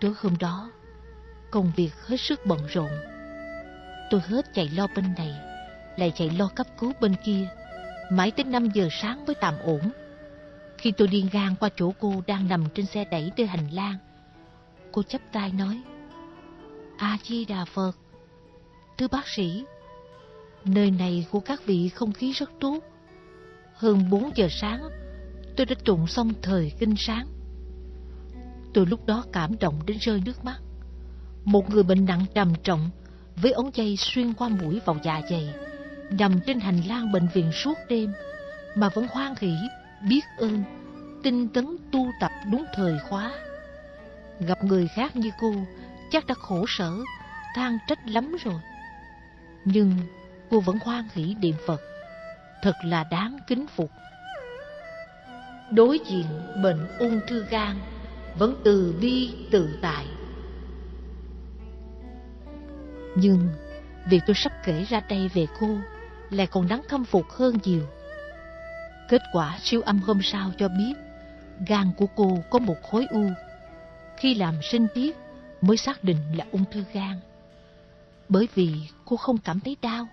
Tối hôm đó, công việc hết sức bận rộn Tôi hết chạy lo bên này, lại chạy lo cấp cứu bên kia. Mãi tới 5 giờ sáng mới tạm ổn. Khi tôi đi ngang qua chỗ cô đang nằm trên xe đẩy trên hành lang, cô chắp tay nói, A-di-đà Phật, thưa bác sĩ, nơi này của các vị không khí rất tốt. Hơn 4 giờ sáng, tôi đã trụng xong thời kinh sáng. Tôi lúc đó cảm động đến rơi nước mắt. Một người bệnh nặng trầm trọng, với ống dây xuyên qua mũi vào dạ dày, nằm trên hành lang bệnh viện suốt đêm, mà vẫn hoan hỷ, biết ơn, tinh tấn tu tập đúng thời khóa. Gặp người khác như cô, chắc đã khổ sở, than trách lắm rồi. Nhưng cô vẫn hoan hỷ niệm Phật, thật là đáng kính phục. Đối diện bệnh ung thư gan, vẫn từ bi tự tại nhưng việc tôi sắp kể ra đây về cô lại còn đáng khâm phục hơn nhiều. Kết quả siêu âm hôm sau cho biết gan của cô có một khối u. Khi làm sinh tiết mới xác định là ung thư gan. Bởi vì cô không cảm thấy đau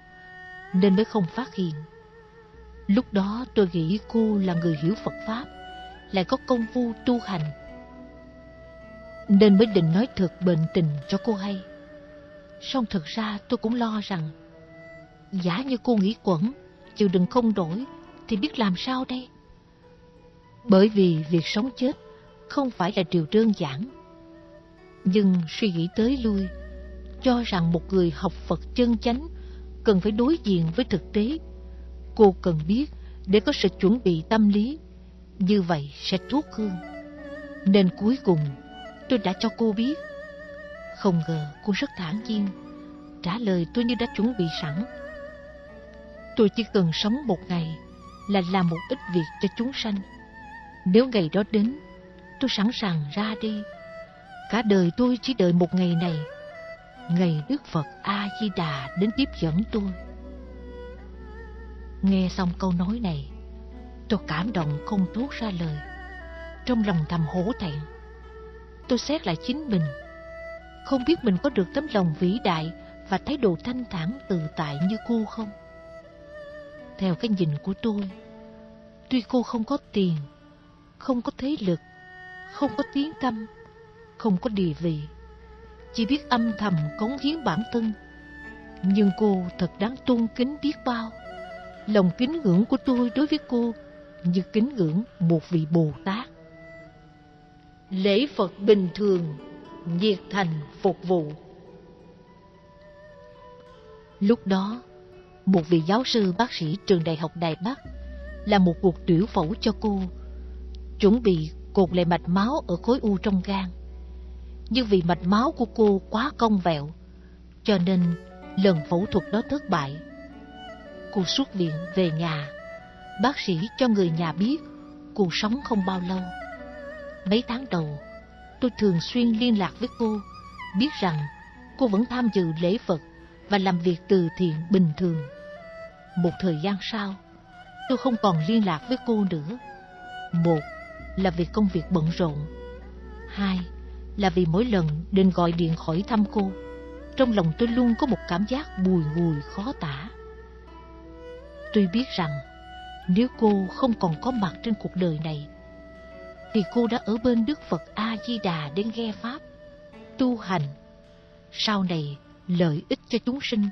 nên mới không phát hiện. Lúc đó tôi nghĩ cô là người hiểu Phật Pháp, lại có công phu tu hành. Nên mới định nói thật bệnh tình cho cô hay. Song thực ra tôi cũng lo rằng, giả như cô nghĩ quẩn, chịu đựng không đổi, thì biết làm sao đây? Bởi vì việc sống chết không phải là điều đơn giản. Nhưng suy nghĩ tới lui, cho rằng một người học Phật chân chánh cần phải đối diện với thực tế. Cô cần biết để có sự chuẩn bị tâm lý, như vậy sẽ thuốc hương. Nên cuối cùng tôi đã cho cô biết. Không ngờ cô rất thản nhiên, trả lời tôi như đã chuẩn bị sẵn. Tôi chỉ cần sống một ngày là làm một ít việc cho chúng sanh. Nếu ngày đó đến, tôi sẵn sàng ra đi. Cả đời tôi chỉ đợi một ngày này, ngày Đức Phật A-di-đà đến tiếp dẫn tôi. Nghe xong câu nói này, tôi cảm động không thốt ra lời. Trong lòng thầm hổ thẹn, tôi xét lại chính mình. Không biết mình có được tấm lòng vĩ đại và thái độ thanh thản tự tại như cô không? Theo cái nhìn của tôi, tuy cô không có tiền, không có thế lực, không có tiếng tâm, không có địa vị, chỉ biết âm thầm cống hiến bản thân. Nhưng cô thật đáng tôn kính biết bao. Lòng kính ngưỡng của tôi đối với cô như kính ngưỡng một vị Bồ Tát. Lễ Phật bình thường, nhiệt thành phục vụ. Lúc đó, một vị giáo sư bác sĩ trường đại học Đài Bắc là một cuộc tiểu phẫu cho cô, chuẩn bị cột lại mạch máu ở khối u trong gan. Nhưng vì mạch máu của cô quá cong vẹo, cho nên lần phẫu thuật đó thất bại. Cô xuất viện về nhà, bác sĩ cho người nhà biết cô sống không bao lâu. Mấy tháng đầu, tôi thường xuyên liên lạc với cô, biết rằng cô vẫn tham dự lễ Phật và làm việc từ thiện bình thường. Một thời gian sau, tôi không còn liên lạc với cô nữa. Một là vì công việc bận rộn. Hai là vì mỗi lần định gọi điện hỏi thăm cô, trong lòng tôi luôn có một cảm giác bùi ngùi khó tả. Tôi biết rằng nếu cô không còn có mặt trên cuộc đời này, thì cô đã ở bên Đức Phật A-di-đà để nghe Pháp, tu hành. Sau này lợi ích cho chúng sinh,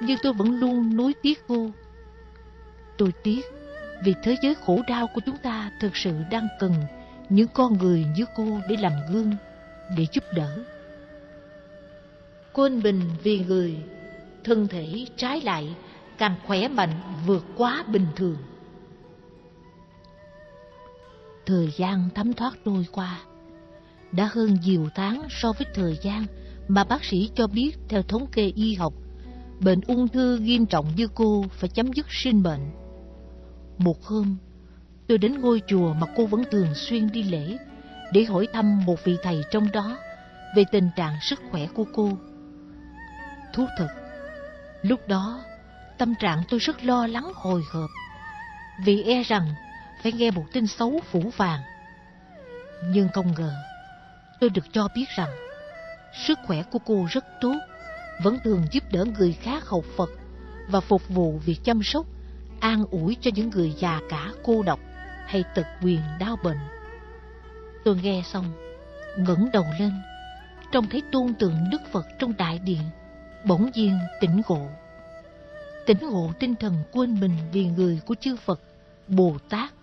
nhưng tôi vẫn luôn nuối tiếc cô. Tôi tiếc vì thế giới khổ đau của chúng ta thực sự đang cần những con người như cô để làm gương, để giúp đỡ. Quên bình vì người, thân thể trái lại càng khỏe mạnh vượt quá bình thường. Thời gian thấm thoát trôi qua, đã hơn nhiều tháng so với thời gian mà bác sĩ cho biết theo thống kê y học, bệnh ung thư nghiêm trọng như cô phải chấm dứt sinh mệnh. Một hôm, tôi đến ngôi chùa mà cô vẫn thường xuyên đi lễ để hỏi thăm một vị thầy trong đó về tình trạng sức khỏe của cô. Thú thật, lúc đó tâm trạng tôi rất lo lắng hồi hộp vì e rằng phải nghe một tin xấu phủ vàng. Nhưng không ngờ, tôi được cho biết rằng sức khỏe của cô rất tốt, vẫn thường giúp đỡ người khác học Phật và phục vụ việc chăm sóc, an ủi cho những người già cả cô độc hay tật quyền đau bệnh. Tôi nghe xong, ngẩng đầu lên, trông thấy tôn tượng Đức Phật trong đại điện, bỗng nhiên tỉnh ngộ. Tỉnh ngộ tinh thần quên mình vì người của chư Phật, Bồ Tát.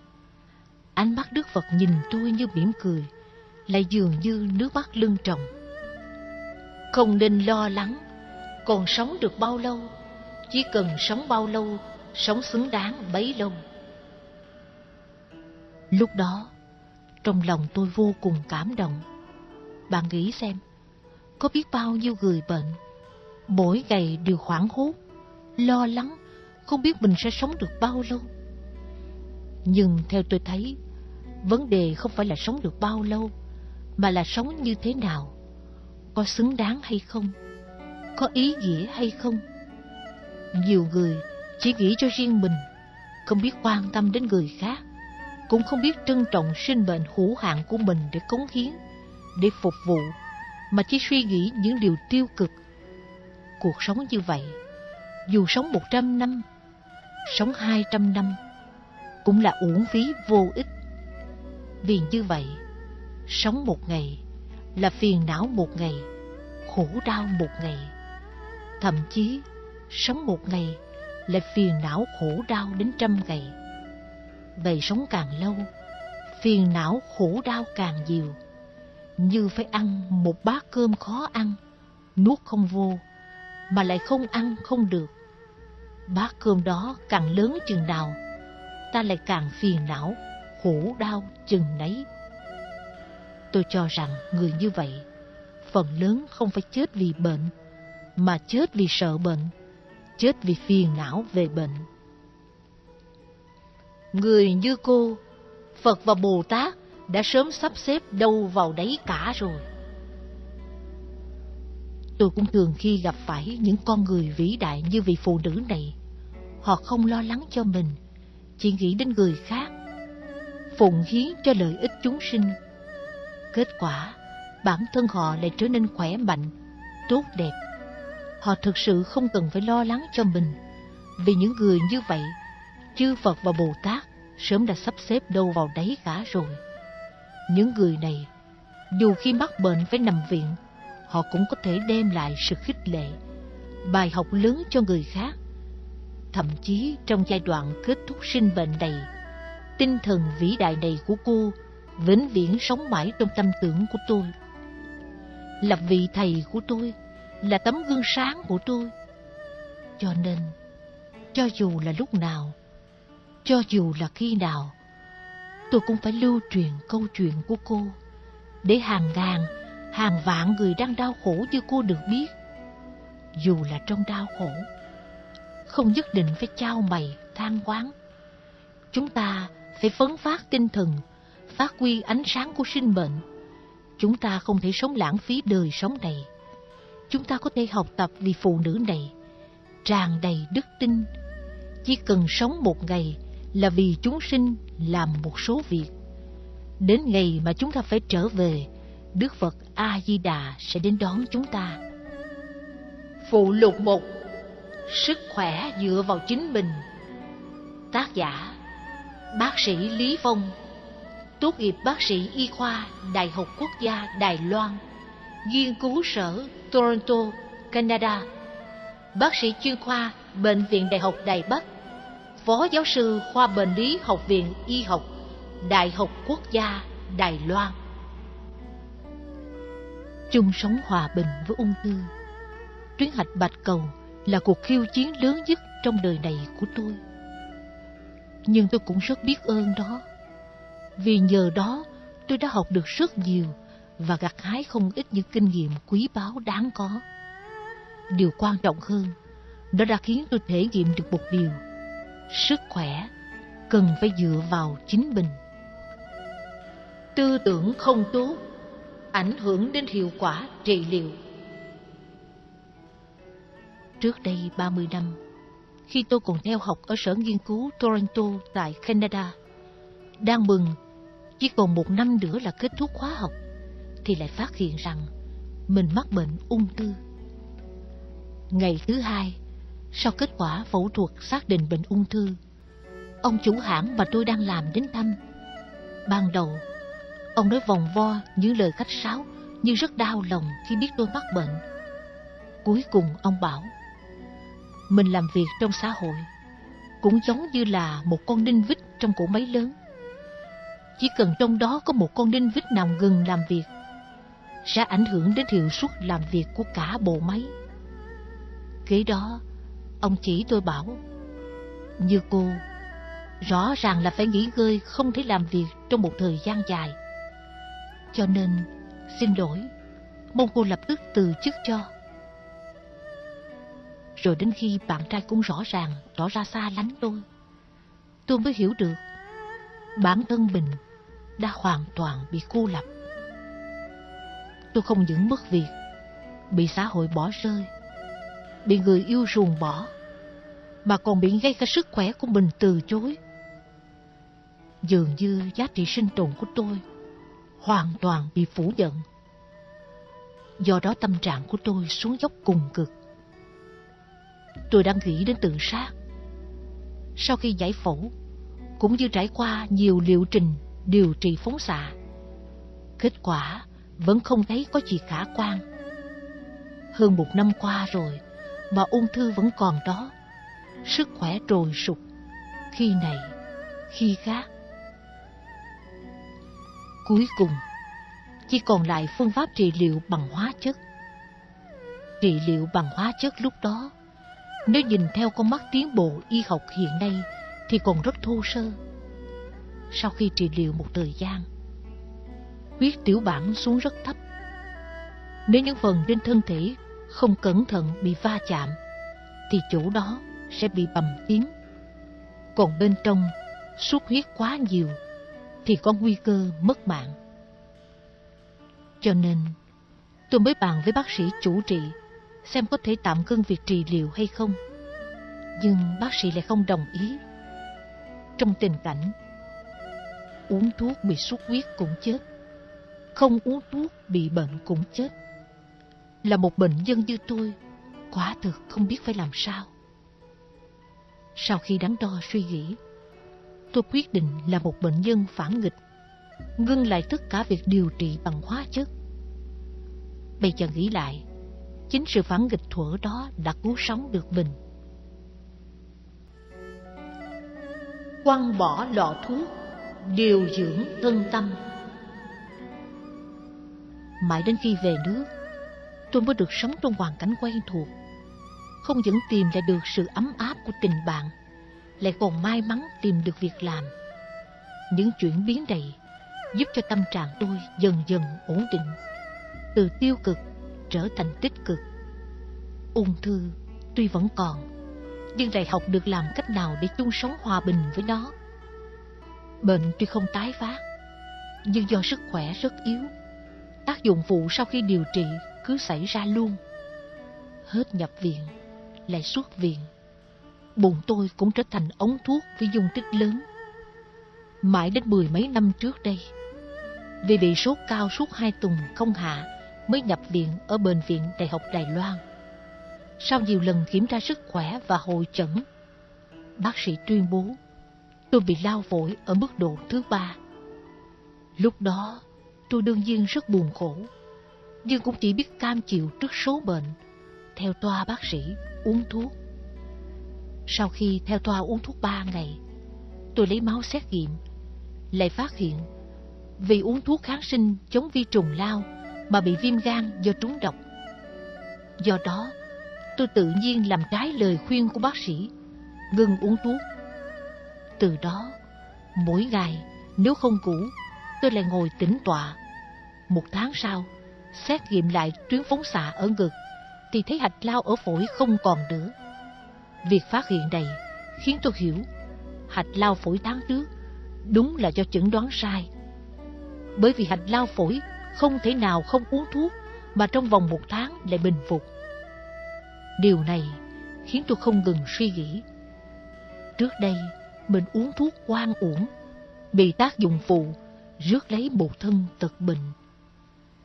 Ánh mắt Đức Phật nhìn tôi như mỉm cười, lại dường như nước mắt lưng tròng. Không nên lo lắng, còn sống được bao lâu, chỉ cần sống bao lâu, sống xứng đáng bấy lâu. Lúc đó, trong lòng tôi vô cùng cảm động. Bạn nghĩ xem, có biết bao nhiêu người bệnh, mỗi ngày đều hoảng hốt, lo lắng, không biết mình sẽ sống được bao lâu. Nhưng theo tôi thấy, vấn đề không phải là sống được bao lâu, mà là sống như thế nào, có xứng đáng hay không, có ý nghĩa hay không. Nhiều người chỉ nghĩ cho riêng mình, không biết quan tâm đến người khác, cũng không biết trân trọng sinh mệnh hữu hạn của mình để cống hiến, để phục vụ, mà chỉ suy nghĩ những điều tiêu cực. Cuộc sống như vậy, dù sống một trăm năm, sống hai trăm năm, cũng là uổng phí vô ích. Vì như vậy, sống một ngày là phiền não một ngày, khổ đau một ngày. Thậm chí, sống một ngày là phiền não khổ đau đến trăm ngày. Vậy sống càng lâu, phiền não khổ đau càng nhiều, như phải ăn một bát cơm khó ăn, nuốt không vô, mà lại không ăn không được. Bát cơm đó càng lớn chừng nào, ta lại càng phiền não, khổ đau chừng nấy. Tôi cho rằng người như vậy, phần lớn không phải chết vì bệnh, mà chết vì sợ bệnh, chết vì phiền não về bệnh. Người như cô, Phật và Bồ Tát đã sớm sắp xếp đâu vào đấy cả rồi. Tôi cũng thường khi gặp phải những con người vĩ đại như vị phụ nữ này. Họ không lo lắng cho mình, chỉ nghĩ đến người khác, phụng hiến cho lợi ích chúng sinh. Kết quả, bản thân họ lại trở nên khỏe mạnh, tốt đẹp. Họ thực sự không cần phải lo lắng cho mình, vì những người như vậy, chư Phật và Bồ Tát sớm đã sắp xếp đâu vào đấy cả rồi. Những người này, dù khi mắc bệnh phải nằm viện, họ cũng có thể đem lại sự khích lệ, bài học lớn cho người khác. Thậm chí trong giai đoạn kết thúc sinh bệnh này, tinh thần vĩ đại này của cô vĩnh viễn sống mãi trong tâm tưởng của tôi. Là vị thầy của tôi, là tấm gương sáng của tôi. Cho nên, cho dù là lúc nào, cho dù là khi nào, tôi cũng phải lưu truyền câu chuyện của cô, để hàng ngàn, hàng vạn người đang đau khổ như cô được biết. Dù là trong đau khổ, không nhất định phải trao mày, than quán. Chúng ta phải phấn phát tinh thần, phát huy ánh sáng của sinh mệnh. Chúng ta không thể sống lãng phí đời sống này. Chúng ta có thể học tập vì phụ nữ này, tràn đầy đức tin. Chỉ cần sống một ngày là vì chúng sinh làm một số việc. Đến ngày mà chúng ta phải trở về, Đức Phật A-di-đà sẽ đến đón chúng ta. Phụ lục một Sức khỏe dựa vào chính mình. Tác giả Bác sĩ Lý Phong. Tốt nghiệp bác sĩ y khoa Đại học Quốc gia Đài Loan Nghiên cứu sở Toronto, Canada. Bác sĩ chuyên khoa Bệnh viện Đại học Đài Bắc Phó giáo sư khoa bệnh lý Học viện Y học Đại học Quốc gia Đài Loan. Chung sống hòa bình với ung thư. Tuyến hạch bạch cầu là cuộc khiêu chiến lớn nhất trong đời này của tôi. Nhưng tôi cũng rất biết ơn đó. Vì nhờ đó tôi đã học được rất nhiều và gặt hái không ít những kinh nghiệm quý báu đáng có. Điều quan trọng hơn, đó đã khiến tôi thể nghiệm được một điều. Sức khỏe cần phải dựa vào chính mình. Tư tưởng không tốt ảnh hưởng đến hiệu quả trị liệu. Trước đây 30 năm, khi tôi còn theo học ở sở nghiên cứu Toronto tại Canada, đang mừng chỉ còn một năm nữa là kết thúc khóa học, thì lại phát hiện rằng mình mắc bệnh ung thư. Ngày thứ hai, sau kết quả phẫu thuật xác định bệnh ung thư, ông chủ hãng mà tôi đang làm đến thăm. Ban đầu, Ông nói vòng vo những lời khách sáo nhưng rất đau lòng khi biết tôi mắc bệnh. Cuối cùng ông bảo, mình làm việc trong xã hội cũng giống như là một con đinh vít trong cỗ máy lớn. Chỉ cần trong đó có một con đinh vít nào ngừng làm việc, sẽ ảnh hưởng đến hiệu suất làm việc của cả bộ máy. Kế đó, ông chỉ tôi bảo, như cô, rõ ràng là phải nghỉ ngơi không thể làm việc trong một thời gian dài. Cho nên, xin lỗi, mong cô lập tức từ chức cho. Rồi đến khi bạn trai cũng rõ ràng tỏ ra xa lánh tôi, tôi mới hiểu được bản thân mình đã hoàn toàn bị cô lập. Tôi không những mất việc, bị xã hội bỏ rơi, bị người yêu ruồng bỏ, mà còn bị gây cả sức khỏe của mình từ chối. Dường như giá trị sinh tồn của tôi hoàn toàn bị phủ nhận. Do đó tâm trạng của tôi xuống dốc cùng cực. Tôi đang nghĩ đến tự sát. Sau khi giải phẫu, cũng như trải qua nhiều liệu trình điều trị phóng xạ. Kết quả vẫn không thấy có gì khả quan. Hơn một năm qua rồi mà ung thư vẫn còn đó, sức khỏe trồi sụp, khi này, khi khác. Cuối cùng, chỉ còn lại phương pháp trị liệu bằng hóa chất. Trị liệu bằng hóa chất lúc đó, nếu nhìn theo con mắt tiến bộ y học hiện nay thì còn rất thô sơ. Sau khi trị liệu một thời gian, huyết tiểu bản xuống rất thấp. Nếu những phần trên thân thể không cẩn thận bị va chạm, thì chỗ đó sẽ bị bầm tím. Còn bên trong xuất huyết quá nhiều thì có nguy cơ mất mạng. Cho nên, tôi mới bàn với bác sĩ chủ trị xem có thể tạm ngưng việc trị liệu hay không. Nhưng bác sĩ lại không đồng ý. Trong tình cảnh, uống thuốc bị xuất huyết cũng chết, không uống thuốc bị bệnh cũng chết. Là một bệnh nhân như tôi, quả thực không biết phải làm sao. Sau khi đắn đo suy nghĩ, tôi quyết định là một bệnh nhân phản nghịch, ngưng lại tất cả việc điều trị bằng hóa chất. Bây giờ nghĩ lại, chính sự phản nghịch thuở đó đã cứu sống được mình. Quăng bỏ lọ thuốc, điều dưỡng thân tâm. Mãi đến khi về nước, tôi mới được sống trong hoàn cảnh quen thuộc. Không những tìm lại được sự ấm áp của tình bạn, lại còn may mắn tìm được việc làm. Những chuyển biến này giúp cho tâm trạng tôi dần dần ổn định, từ tiêu cực trở thành tích cực. Ung thư tuy vẫn còn, nhưng lại học được làm cách nào để chung sống hòa bình với nó. Bệnh tuy không tái phát, nhưng do sức khỏe rất yếu, tác dụng phụ sau khi điều trị cứ xảy ra luôn. Hết nhập viện, lại xuất viện. Bụng tôi cũng trở thành ống thuốc với dung tích lớn. Mãi đến mười mấy năm trước đây, vì bị sốt cao suốt hai tuần không hạ, mới nhập viện ở Bệnh viện Đại học Đài Loan. Sau nhiều lần kiểm tra sức khỏe và hội chẩn, bác sĩ tuyên bố tôi bị lao phổi ở mức độ thứ ba. Lúc đó, tôi đương nhiên rất buồn khổ, nhưng cũng chỉ biết cam chịu trước số bệnh, theo toa bác sĩ uống thuốc. Sau khi theo toa uống thuốc ba ngày, tôi lấy máu xét nghiệm, lại phát hiện vì uống thuốc kháng sinh chống vi trùng lao mà bị viêm gan do trúng độc. Do đó, tôi tự nhiên làm trái lời khuyên của bác sĩ, ngừng uống thuốc. Từ đó, mỗi ngày nếu không cũ, tôi lại ngồi tĩnh tọa. Một tháng sau, xét nghiệm lại tuyến phóng xạ ở ngực, thì thấy hạch lao ở phổi không còn nữa. Việc phát hiện này khiến tôi hiểu hạch lao phổi tháng trước đúng là do chẩn đoán sai. Bởi vì hạch lao phổi không thể nào không uống thuốc mà trong vòng một tháng lại bình phục. Điều này khiến tôi không ngừng suy nghĩ. Trước đây, mình uống thuốc quan uổng, bị tác dụng phụ, rước lấy một thân tật bệnh.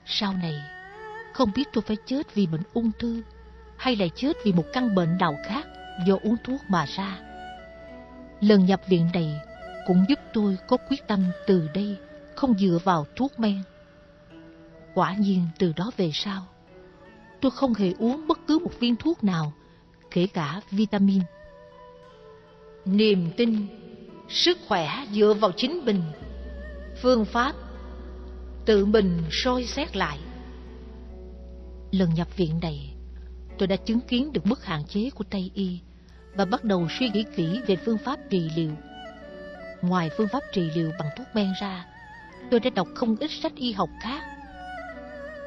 Sau này, không biết tôi phải chết vì bệnh ung thư hay là chết vì một căn bệnh nào khác do uống thuốc mà ra. Lần nhập viện này cũng giúp tôi có quyết tâm từ đây không dựa vào thuốc men. Quả nhiên từ đó về sau, tôi không hề uống bất cứ một viên thuốc nào, kể cả vitamin. Niềm tin, sức khỏe dựa vào chính mình, phương pháp, tự mình soi xét lại. Lần nhập viện này, tôi đã chứng kiến được mức hạn chế của Tây Y và bắt đầu suy nghĩ kỹ về phương pháp trị liệu. Ngoài phương pháp trị liệu bằng thuốc men ra, tôi đã đọc không ít sách y học khác.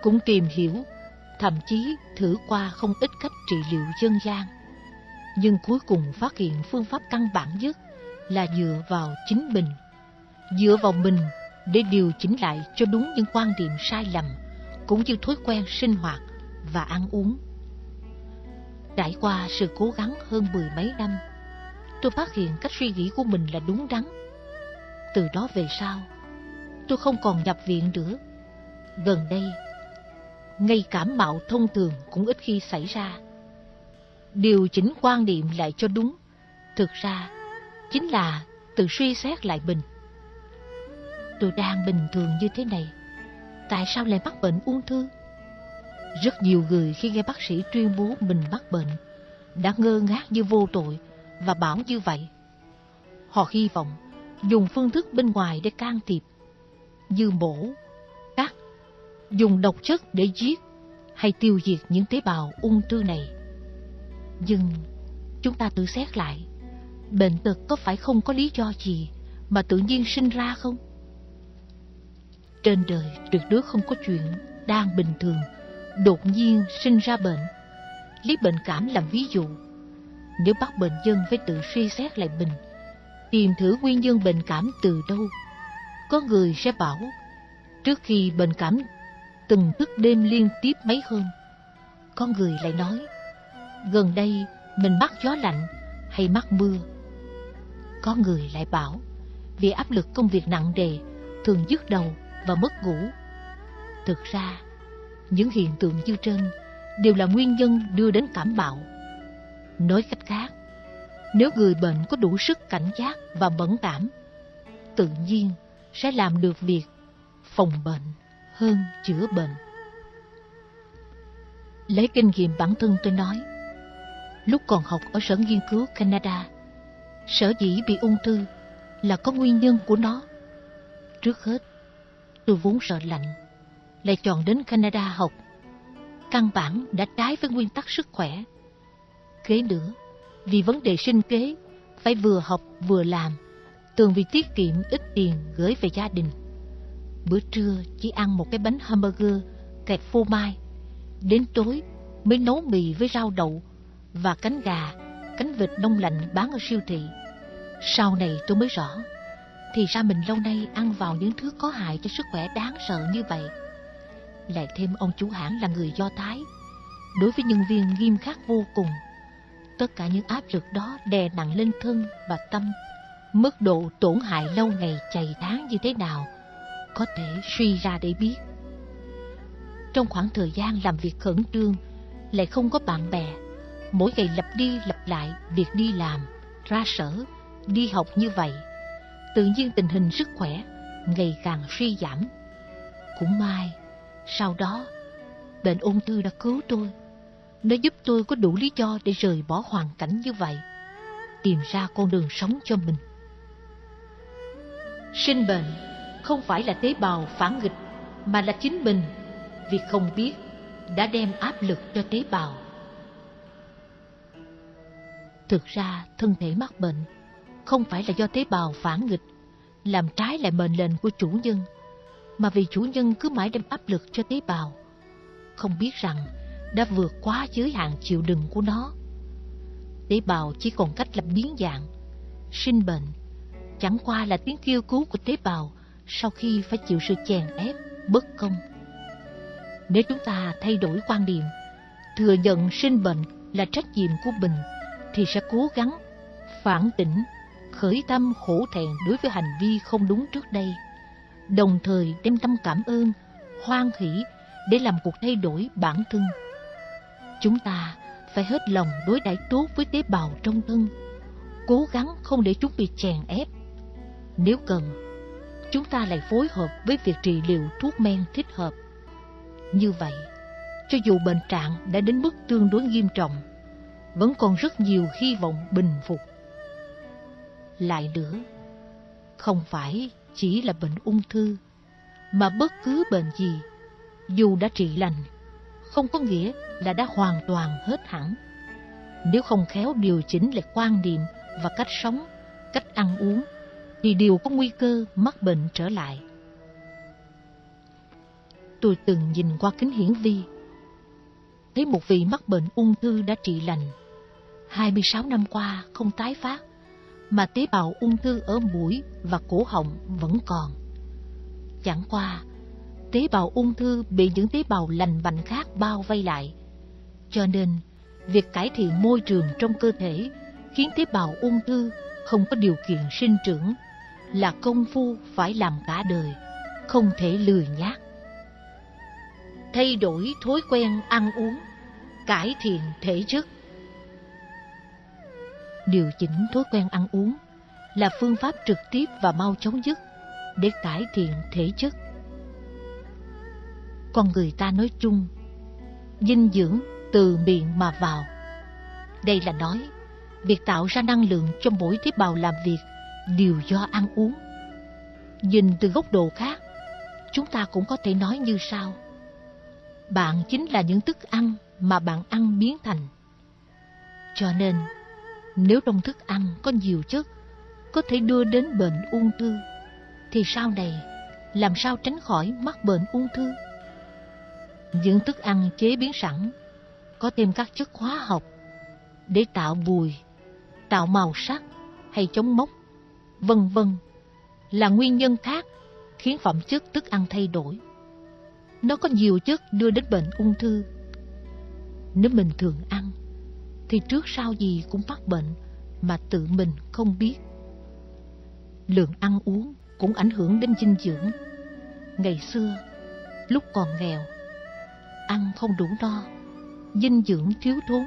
Cũng tìm hiểu, thậm chí thử qua không ít cách trị liệu dân gian. Nhưng cuối cùng phát hiện phương pháp căn bản nhất là dựa vào chính mình. Dựa vào mình để điều chỉnh lại cho đúng những quan điểm sai lầm, cũng như thói quen sinh hoạt và ăn uống. Trải qua sự cố gắng hơn mười mấy năm, tôi phát hiện cách suy nghĩ của mình là đúng đắn. Từ đó về sau, tôi không còn nhập viện nữa. Gần đây, ngay cảm mạo thông thường cũng ít khi xảy ra. Điều chỉnh quan niệm lại cho đúng, thực ra chính là tự suy xét lại mình. Tôi đang bình thường như thế này, tại sao lại mắc bệnh ung thư? Rất nhiều người khi nghe bác sĩ tuyên bố mình mắc bệnh, đã ngơ ngác như vô tội và bảo như vậy. Họ hy vọng dùng phương thức bên ngoài để can thiệp, như mổ, dùng độc chất để giết hay tiêu diệt những tế bào ung thư này. Nhưng chúng ta tự xét lại, bệnh tật có phải không có lý do gì mà tự nhiên sinh ra không? Trên đời tuyệt đối không có chuyện đang bình thường, đột nhiên sinh ra bệnh. Lý bệnh cảm làm ví dụ. Nếu bắt bệnh nhân phải tự suy xét lại mình, tìm thử nguyên nhân bệnh cảm từ đâu. Có người sẽ bảo, trước khi bệnh cảm từng thức đêm liên tiếp mấy hôm. con người lại nói, gần đây mình mắc gió lạnh hay mắc mưa. Có người lại bảo, vì áp lực công việc nặng đề, thường dứt đầu và mất ngủ. Thực ra, những hiện tượng như trên đều là nguyên nhân đưa đến cảm bạo. Nói cách khác, nếu người bệnh có đủ sức cảnh giác và mẫn cảm, tự nhiên sẽ làm được việc phòng bệnh hơn chữa bệnh. Lấy kinh nghiệm bản thân tôi nói, lúc còn học ở Sở Nghiên cứu Canada, sở dĩ bị ung thư là có nguyên nhân của nó. Trước hết, tôi vốn sợ lạnh, lại chọn đến Canada học. Căn bản đã trái với nguyên tắc sức khỏe. Kế nữa, vì vấn đề sinh kế, phải vừa học vừa làm, thường vì tiết kiệm ít tiền gửi về gia đình. Bữa trưa chỉ ăn một cái bánh hamburger kẹp phô mai, đến tối mới nấu mì với rau đậu và cánh gà, cánh vịt đông lạnh bán ở siêu thị. Sau này tôi mới rõ, thì ra mình lâu nay ăn vào những thứ có hại cho sức khỏe đáng sợ như vậy. Lại thêm ông chủ hãng là người Do Thái, đối với nhân viên nghiêm khắc vô cùng. Tất cả những áp lực đó đè nặng lên thân và tâm. Mức độ tổn hại lâu ngày chày tháng như thế nào, có thể suy ra để biết. Trong khoảng thời gian làm việc khẩn trương, lại không có bạn bè, mỗi ngày lặp đi lặp lại việc đi làm, ra sở, đi học như vậy tự nhiên tình hình sức khỏe ngày càng suy giảm. Cũng may, sau đó, bệnh ung thư đã cứu tôi. Nó giúp tôi có đủ lý do để rời bỏ hoàn cảnh như vậy, tìm ra con đường sống cho mình. Sinh bệnh không phải là tế bào phản nghịch, mà là chính mình, vì không biết đã đem áp lực cho tế bào. Thực ra, thân thể mắc bệnh không phải là do tế bào phản nghịch, làm trái lại mệnh lệnh của chủ nhân, mà vì chủ nhân cứ mãi đem áp lực cho tế bào, không biết rằng đã vượt quá giới hạn chịu đựng của nó. Tế bào chỉ còn cách lập biến dạng, sinh bệnh, chẳng qua là tiếng kêu cứu của tế bào sau khi phải chịu sự chèn ép, bất công. Nếu chúng ta thay đổi quan điểm, thừa nhận sinh bệnh là trách nhiệm của mình, thì sẽ cố gắng phản tỉnh khởi tâm khổ thẹn đối với hành vi không đúng trước đây, đồng thời đem tâm cảm ơn, hoan hỷ để làm cuộc thay đổi bản thân. Chúng ta phải hết lòng đối đãi tốt với tế bào trong thân, cố gắng không để chúng bị chèn ép. Nếu cần, chúng ta lại phối hợp với việc trị liệu thuốc men thích hợp. Như vậy, cho dù bệnh trạng đã đến mức tương đối nghiêm trọng, vẫn còn rất nhiều hy vọng bình phục. Lại nữa, không phải chỉ là bệnh ung thư, mà bất cứ bệnh gì, dù đã trị lành, không có nghĩa là đã hoàn toàn hết hẳn. Nếu không khéo điều chỉnh lại quan niệm và cách sống, cách ăn uống, thì đều có nguy cơ mắc bệnh trở lại. Tôi từng nhìn qua kính hiển vi, thấy một vị mắc bệnh ung thư đã trị lành, 26 năm qua không tái phát, mà tế bào ung thư ở mũi và cổ họng vẫn còn. Chẳng qua, tế bào ung thư bị những tế bào lành mạnh khác bao vây lại. Cho nên, việc cải thiện môi trường trong cơ thể khiến tế bào ung thư không có điều kiện sinh trưởng là công phu phải làm cả đời, không thể lười nhác. Thay đổi thói quen ăn uống, cải thiện thể chất điều chỉnh thói quen ăn uống là phương pháp trực tiếp và mau chóng nhất để cải thiện thể chất. Con người ta nói chung, dinh dưỡng từ miệng mà vào. Đây là nói, việc tạo ra năng lượng cho mỗi tế bào làm việc đều do ăn uống. Nhìn từ góc độ khác, chúng ta cũng có thể nói như sau. Bạn chính là những thức ăn mà bạn ăn biến thành. Cho nên, nếu trong thức ăn có nhiều chất có thể đưa đến bệnh ung thư, thì sau này làm sao tránh khỏi mắc bệnh ung thư? Những thức ăn chế biến sẵn có thêm các chất hóa học để tạo bùi, tạo màu sắc hay chống mốc, vân vân là nguyên nhân khác khiến phẩm chất thức ăn thay đổi. Nó có nhiều chất đưa đến bệnh ung thư. Nếu mình thường ăn, thì trước sau gì cũng mắc bệnh mà tự mình không biết. Lượng ăn uống cũng ảnh hưởng đến dinh dưỡng. Ngày xưa, lúc còn nghèo, ăn không đủ no, dinh dưỡng thiếu thốn,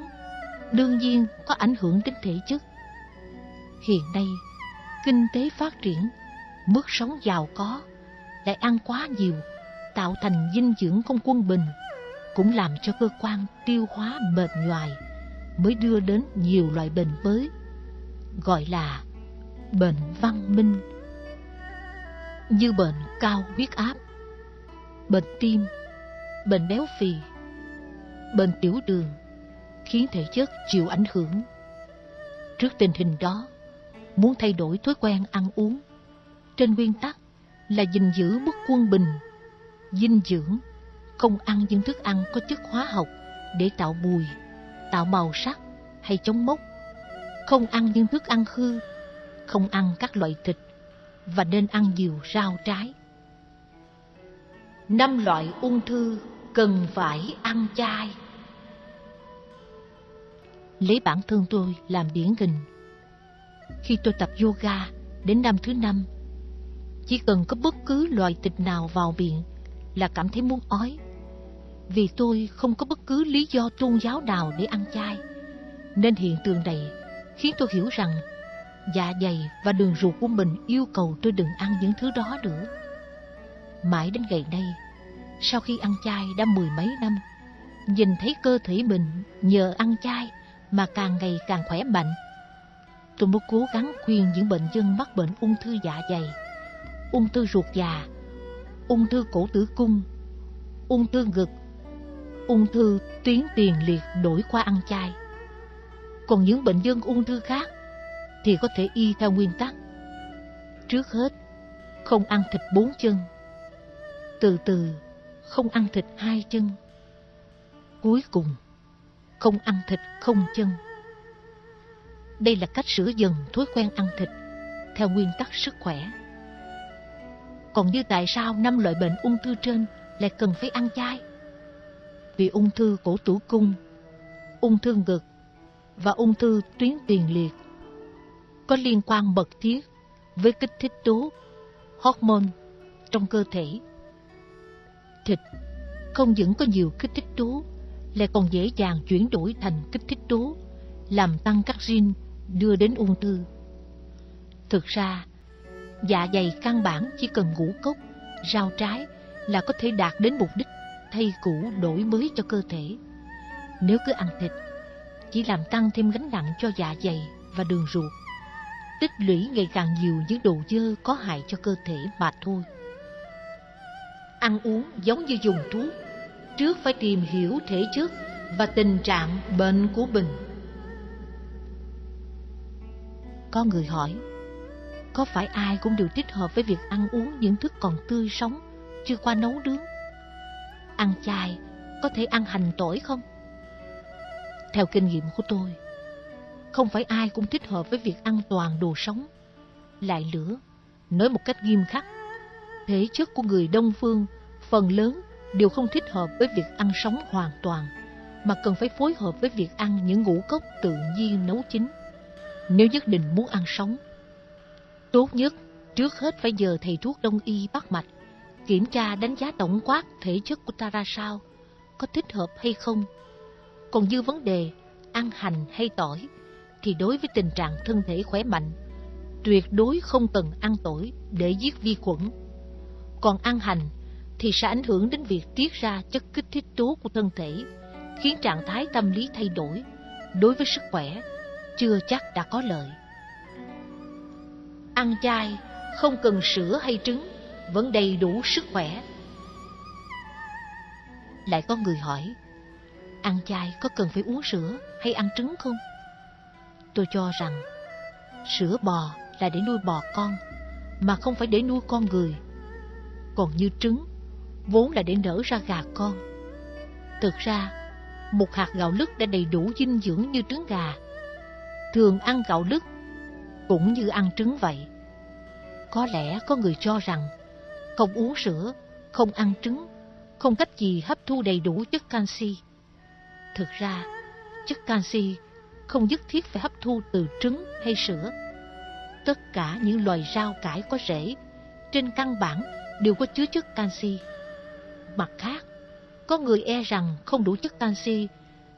đương nhiên có ảnh hưởng đến thể chất. Hiện nay, kinh tế phát triển, mức sống giàu có, lại ăn quá nhiều, tạo thành dinh dưỡng không quân bình, cũng làm cho cơ quan tiêu hóa mệt nhoài, mới đưa đến nhiều loại bệnh mới, gọi là bệnh văn minh. Như bệnh cao huyết áp, bệnh tim, bệnh béo phì, bệnh tiểu đường, khiến thể chất chịu ảnh hưởng. Trước tình hình đó, muốn thay đổi thói quen ăn uống, trên nguyên tắc là gìn giữ mức quân bình, dinh dưỡng, không ăn những thức ăn có chất hóa học để tạo bùi, tạo màu sắc hay chống mốc, không ăn những thức ăn hư, không ăn các loại thịt và nên ăn nhiều rau trái. Năm loại ung thư cần phải ăn chay. Lấy bản thân tôi làm điển hình. Khi tôi tập yoga đến năm thứ năm, chỉ cần có bất cứ loại thịt nào vào miệng là cảm thấy muốn ói. Vì tôi không có bất cứ lý do tôn giáo nào để ăn chay, nên hiện tượng này khiến tôi hiểu rằng dạ dày và đường ruột của mình yêu cầu tôi đừng ăn những thứ đó nữa. Mãi đến ngày nay, sau khi ăn chay đã mười mấy năm, nhìn thấy cơ thể mình nhờ ăn chay mà càng ngày càng khỏe mạnh. Tôi muốn cố gắng khuyên những bệnh nhân mắc bệnh ung thư dạ dày, ung thư ruột già, ung thư cổ tử cung, ung thư ngực, ung thư tuyến tiền liệt đổi qua ăn chay. Còn những bệnh nhân ung thư khác thì có thể y theo nguyên tắc. Trước hết, không ăn thịt bốn chân. Từ từ, không ăn thịt hai chân. Cuối cùng, không ăn thịt không chân. Đây là cách sửa dần thói quen ăn thịt theo nguyên tắc sức khỏe. Còn như tại sao năm loại bệnh ung thư trên lại cần phải ăn chay? Vì ung thư cổ tử cung, ung thư ngực và ung thư tuyến tiền liệt có liên quan mật thiết với kích thích tố, hormone trong cơ thể. Thịt không những có nhiều kích thích tố, lại còn dễ dàng chuyển đổi thành kích thích tố, làm tăng các gene đưa đến ung thư. Thực ra, dạ dày căn bản chỉ cần ngũ cốc, rau trái là có thể đạt đến mục đích thay cũ đổi mới cho cơ thể. Nếu cứ ăn thịt, chỉ làm tăng thêm gánh nặng cho dạ dày và đường ruột tích lũy ngày càng nhiều những đồ dơ có hại cho cơ thể mà thôi. Ăn uống giống như dùng thuốc, trước phải tìm hiểu thể chất và tình trạng bệnh của mình. Có người hỏi, có phải ai cũng đều thích hợp với việc ăn uống những thức còn tươi sống, chưa qua nấu nướng? Ăn chay có thể ăn hành tỏi không? Theo kinh nghiệm của tôi, không phải ai cũng thích hợp với việc ăn toàn đồ sống. Lại lửa, nói một cách nghiêm khắc, thể chất của người Đông Phương phần lớn đều không thích hợp với việc ăn sống hoàn toàn, mà cần phải phối hợp với việc ăn những ngũ cốc tự nhiên nấu chín. Nếu nhất định muốn ăn sống, tốt nhất trước hết phải nhờ thầy thuốc đông y bắt mạch, kiểm tra đánh giá tổng quát thể chất của ta ra sao, có thích hợp hay không. Còn như vấn đề ăn hành hay tỏi thì đối với tình trạng thân thể khỏe mạnh, tuyệt đối không cần ăn tỏi để giết vi khuẩn. Còn ăn hành thì sẽ ảnh hưởng đến việc tiết ra chất kích thích tố của thân thể, khiến trạng thái tâm lý thay đổi. Đối với sức khỏe, chưa chắc đã có lợi. Ăn chay không cần sữa hay trứng, vẫn đầy đủ sức khỏe. Lại có người hỏi, ăn chay có cần phải uống sữa hay ăn trứng không? Tôi cho rằng, sữa bò là để nuôi bò con, mà không phải để nuôi con người. Còn như trứng, vốn là để nở ra gà con. Thực ra, một hạt gạo lứt đã đầy đủ dinh dưỡng như trứng gà. Thường ăn gạo lứt cũng như ăn trứng vậy. Có lẽ có người cho rằng không uống sữa, không ăn trứng, không cách gì hấp thu đầy đủ chất canxi. Thực ra, chất canxi không nhất thiết phải hấp thu từ trứng hay sữa. Tất cả những loài rau cải có rễ, trên căn bản đều có chứa chất canxi. Mặt khác, có người e rằng không đủ chất canxi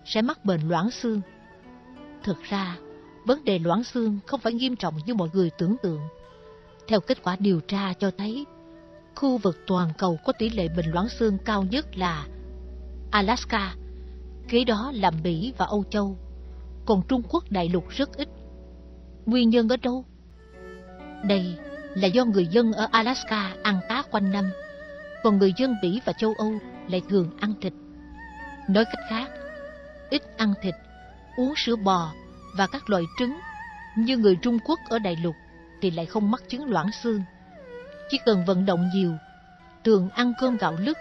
sẽ mắc bệnh loãng xương. Thực ra, vấn đề loãng xương không phải nghiêm trọng như mọi người tưởng tượng. Theo kết quả điều tra cho thấy, khu vực toàn cầu có tỷ lệ bệnh loãng xương cao nhất là Alaska, kế đó là Mỹ và Âu Châu, còn Trung Quốc đại lục rất ít. Nguyên nhân ở đâu? Đây là do người dân ở Alaska ăn cá quanh năm, còn người dân Mỹ và châu Âu lại thường ăn thịt. Nói cách khác, ít ăn thịt, uống sữa bò và các loại trứng như người Trung Quốc ở đại lục thì lại không mắc chứng loãng xương. Chỉ cần vận động nhiều, thường ăn cơm gạo lứt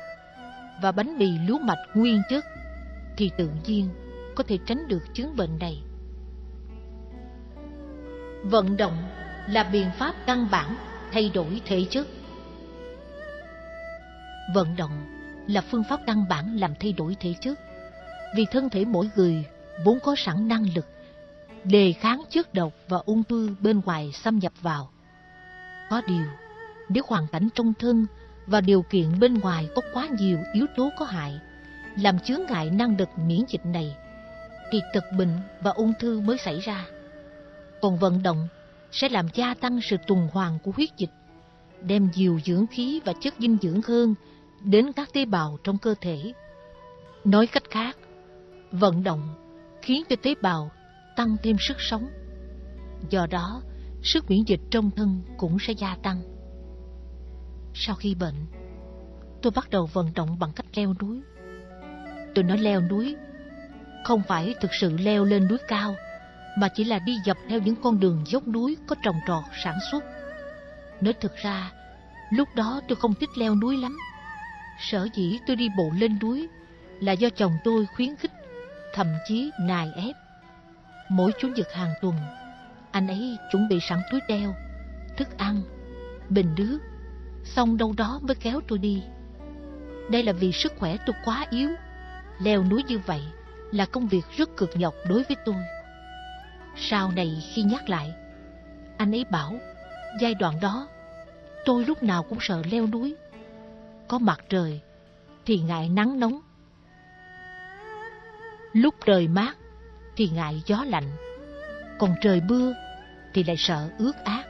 và bánh mì lúa mạch nguyên chất thì tự nhiên có thể tránh được chứng bệnh này. Vận động là biện pháp căn bản thay đổi thể chất. Vận động là phương pháp căn bản làm thay đổi thể chất. Vì thân thể mỗi người vốn có sẵn năng lực đề kháng trước độc và ung thư bên ngoài xâm nhập vào. Có điều, nếu hoàn cảnh trong thân và điều kiện bên ngoài có quá nhiều yếu tố có hại, làm chướng ngại năng lực miễn dịch này, thì tật bệnh và ung thư mới xảy ra. Còn vận động sẽ làm gia tăng sự tuần hoàn của huyết dịch, đem nhiều dưỡng khí và chất dinh dưỡng hơn đến các tế bào trong cơ thể. Nói cách khác, vận động khiến cho tế bào tăng thêm sức sống. Do đó, sức miễn dịch trong thân cũng sẽ gia tăng. Sau khi bệnh, tôi bắt đầu vận động bằng cách leo núi. Tôi nói leo núi, không phải thực sự leo lên núi cao, mà chỉ là đi dọc theo những con đường dốc núi có trồng trọt sản xuất. Nói thực ra, lúc đó tôi không thích leo núi lắm. Sở dĩ tôi đi bộ lên núi là do chồng tôi khuyến khích, thậm chí nài ép. Mỗi chủ nhật hàng tuần, anh ấy chuẩn bị sẵn túi đeo, thức ăn, bình nước, xong đâu đó mới kéo tôi đi. Đây là vì sức khỏe tôi quá yếu, leo núi như vậy là công việc rất cực nhọc đối với tôi. Sau này khi nhắc lại, anh ấy bảo giai đoạn đó tôi lúc nào cũng sợ leo núi. Có mặt trời thì ngại nắng nóng. Lúc trời mát thì ngại gió lạnh, còn trời mưa thì lại sợ ướt át.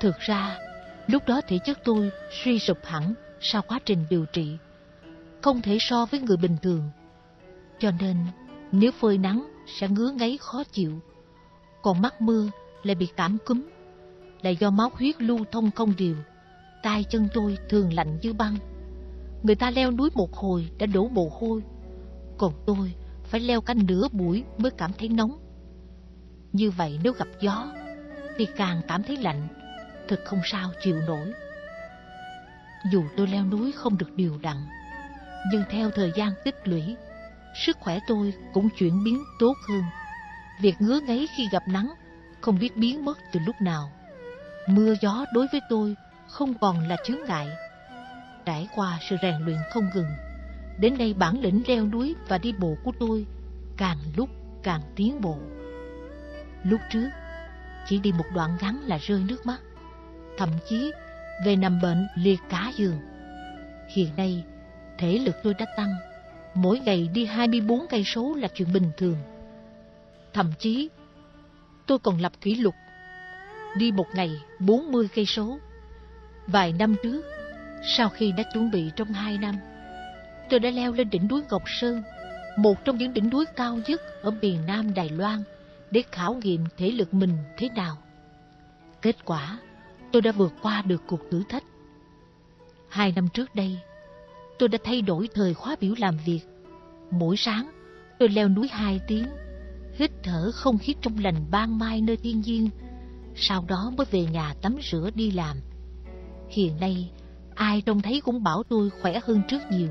Thực ra, lúc đó thể chất tôi suy sụp hẳn sau quá trình điều trị, không thể so với người bình thường. Cho nên, nếu phơi nắng sẽ ngứa ngáy khó chịu, còn mắc mưa lại bị cảm cúm, là do máu huyết lưu thông không đều, tay chân tôi thường lạnh như băng. Người ta leo núi một hồi đã đổ mồ hôi, còn tôi phải leo cả nửa buổi mới cảm thấy nóng. Như vậy nếu gặp gió, thì càng cảm thấy lạnh, thật không sao chịu nổi. Dù tôi leo núi không được điều đặn, nhưng theo thời gian tích lũy, sức khỏe tôi cũng chuyển biến tốt hơn. Việc ngứa ngáy khi gặp nắng không biết biến mất từ lúc nào. Mưa gió đối với tôi không còn là chướng ngại. Trải qua sự rèn luyện không ngừng, Đến đây bản lĩnh leo núi và đi bộ của tôi càng lúc càng tiến bộ. Lúc trước, chỉ đi một đoạn ngắn là rơi nước mắt. Thậm chí, về nằm bệnh liệt cả giường. Hiện nay, thể lực tôi đã tăng. Mỗi ngày đi 24 cây số là chuyện bình thường. Thậm chí, tôi còn lập kỷ lục đi một ngày 40 cây số. Vài năm trước, sau khi đã chuẩn bị trong hai năm, tôi đã leo lên đỉnh núi Ngọc Sơn, một trong những đỉnh núi cao nhất ở miền Nam Đài Loan, để khảo nghiệm thể lực mình thế nào. Kết quả, tôi đã vượt qua được cuộc thử thách. Hai năm trước đây, tôi đã thay đổi thời khóa biểu làm việc. Mỗi sáng, tôi leo núi hai tiếng, hít thở không khí trong lành ban mai nơi thiên nhiên, sau đó mới về nhà tắm rửa đi làm. Hiện nay, ai trông thấy cũng bảo tôi khỏe hơn trước nhiều.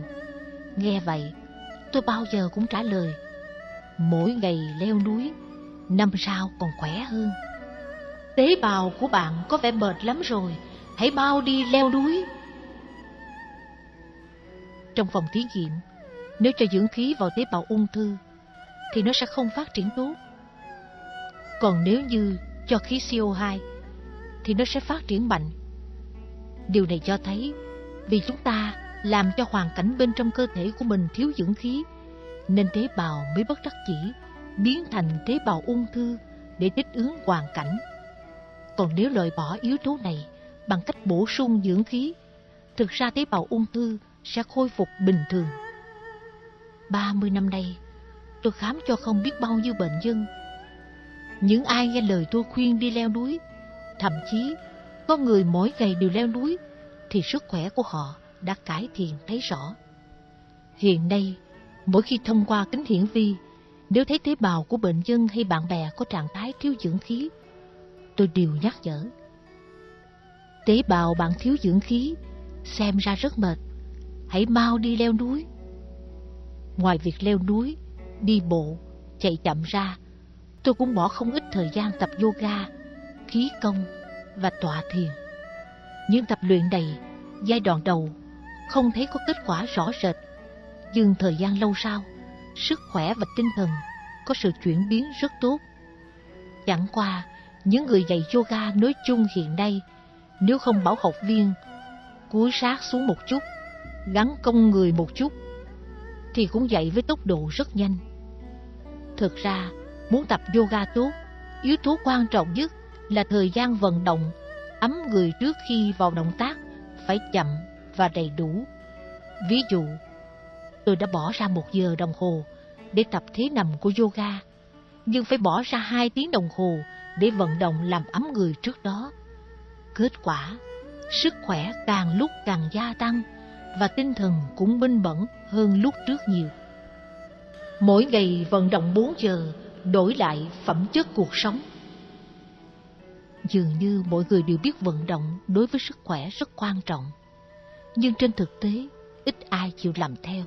Nghe vậy, tôi bao giờ cũng trả lời, mỗi ngày leo núi, năm sau còn khỏe hơn. Tế bào của bạn có vẻ mệt lắm rồi, hãy bao đi leo núi. Trong phòng thí nghiệm, nếu cho dưỡng khí vào tế bào ung thư, thì nó sẽ không phát triển tốt. Còn nếu như cho khí CO2, thì nó sẽ phát triển mạnh. Điều này cho thấy, vì chúng ta làm cho hoàn cảnh bên trong cơ thể của mình thiếu dưỡng khí, nên tế bào mới bất đắc chỉ biến thành tế bào ung thư để thích ứng hoàn cảnh. Còn nếu loại bỏ yếu tố này bằng cách bổ sung dưỡng khí, thực ra tế bào ung thư sẽ khôi phục bình thường. 30 năm nay, tôi khám cho không biết bao nhiêu bệnh nhân. Những ai nghe lời tôi khuyên đi leo núi, thậm chí có người mỗi ngày đều leo núi, thì sức khỏe của họ đã cải thiện thấy rõ. Hiện nay, mỗi khi thông qua kính hiển vi, nếu thấy tế bào của bệnh nhân hay bạn bè có trạng thái thiếu dưỡng khí, tôi đều nhắc nhở. Tế bào bạn thiếu dưỡng khí, xem ra rất mệt, hãy mau đi leo núi. Ngoài việc leo núi, đi bộ, chạy chậm ra, tôi cũng bỏ không ít thời gian tập yoga, khí công và tọa thiền. Những tập luyện này, giai đoạn đầu không thấy có kết quả rõ rệt, nhưng thời gian lâu sau, sức khỏe và tinh thần có sự chuyển biến rất tốt. Chẳng qua, những người dạy yoga nói chung hiện nay, nếu không bảo học viên cúi sát xuống một chút, gắn công người một chút, thì cũng dạy với tốc độ rất nhanh. Thực ra, muốn tập yoga tốt, yếu tố quan trọng nhất là thời gian vận động, ấm người trước khi vào động tác phải chậm và đầy đủ. Ví dụ, tôi đã bỏ ra một giờ đồng hồ để tập thế nằm của yoga, nhưng phải bỏ ra hai tiếng đồng hồ để vận động làm ấm người trước đó. Kết quả, sức khỏe càng lúc càng gia tăng và tinh thần cũng minh bẩn hơn lúc trước nhiều. Mỗi ngày vận động 4 giờ đổi lại phẩm chất cuộc sống. Dường như mọi người đều biết vận động đối với sức khỏe rất quan trọng. Nhưng trên thực tế, ít ai chịu làm theo.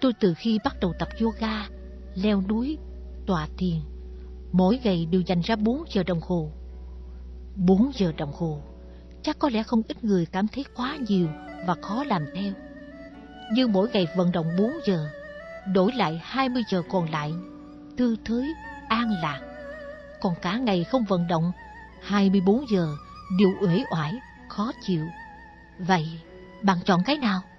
Tôi từ khi bắt đầu tập yoga, leo núi, tọa thiền, mỗi ngày đều dành ra 4 giờ đồng hồ. 4 giờ đồng hồ, chắc có lẽ không ít người cảm thấy quá nhiều và khó làm theo. Nhưng mỗi ngày vận động 4 giờ, đổi lại 20 giờ còn lại, tư thới, an lạc. Còn cả ngày không vận động, 24 giờ đều uể oải, khó chịu. Vậy, bạn chọn cái nào?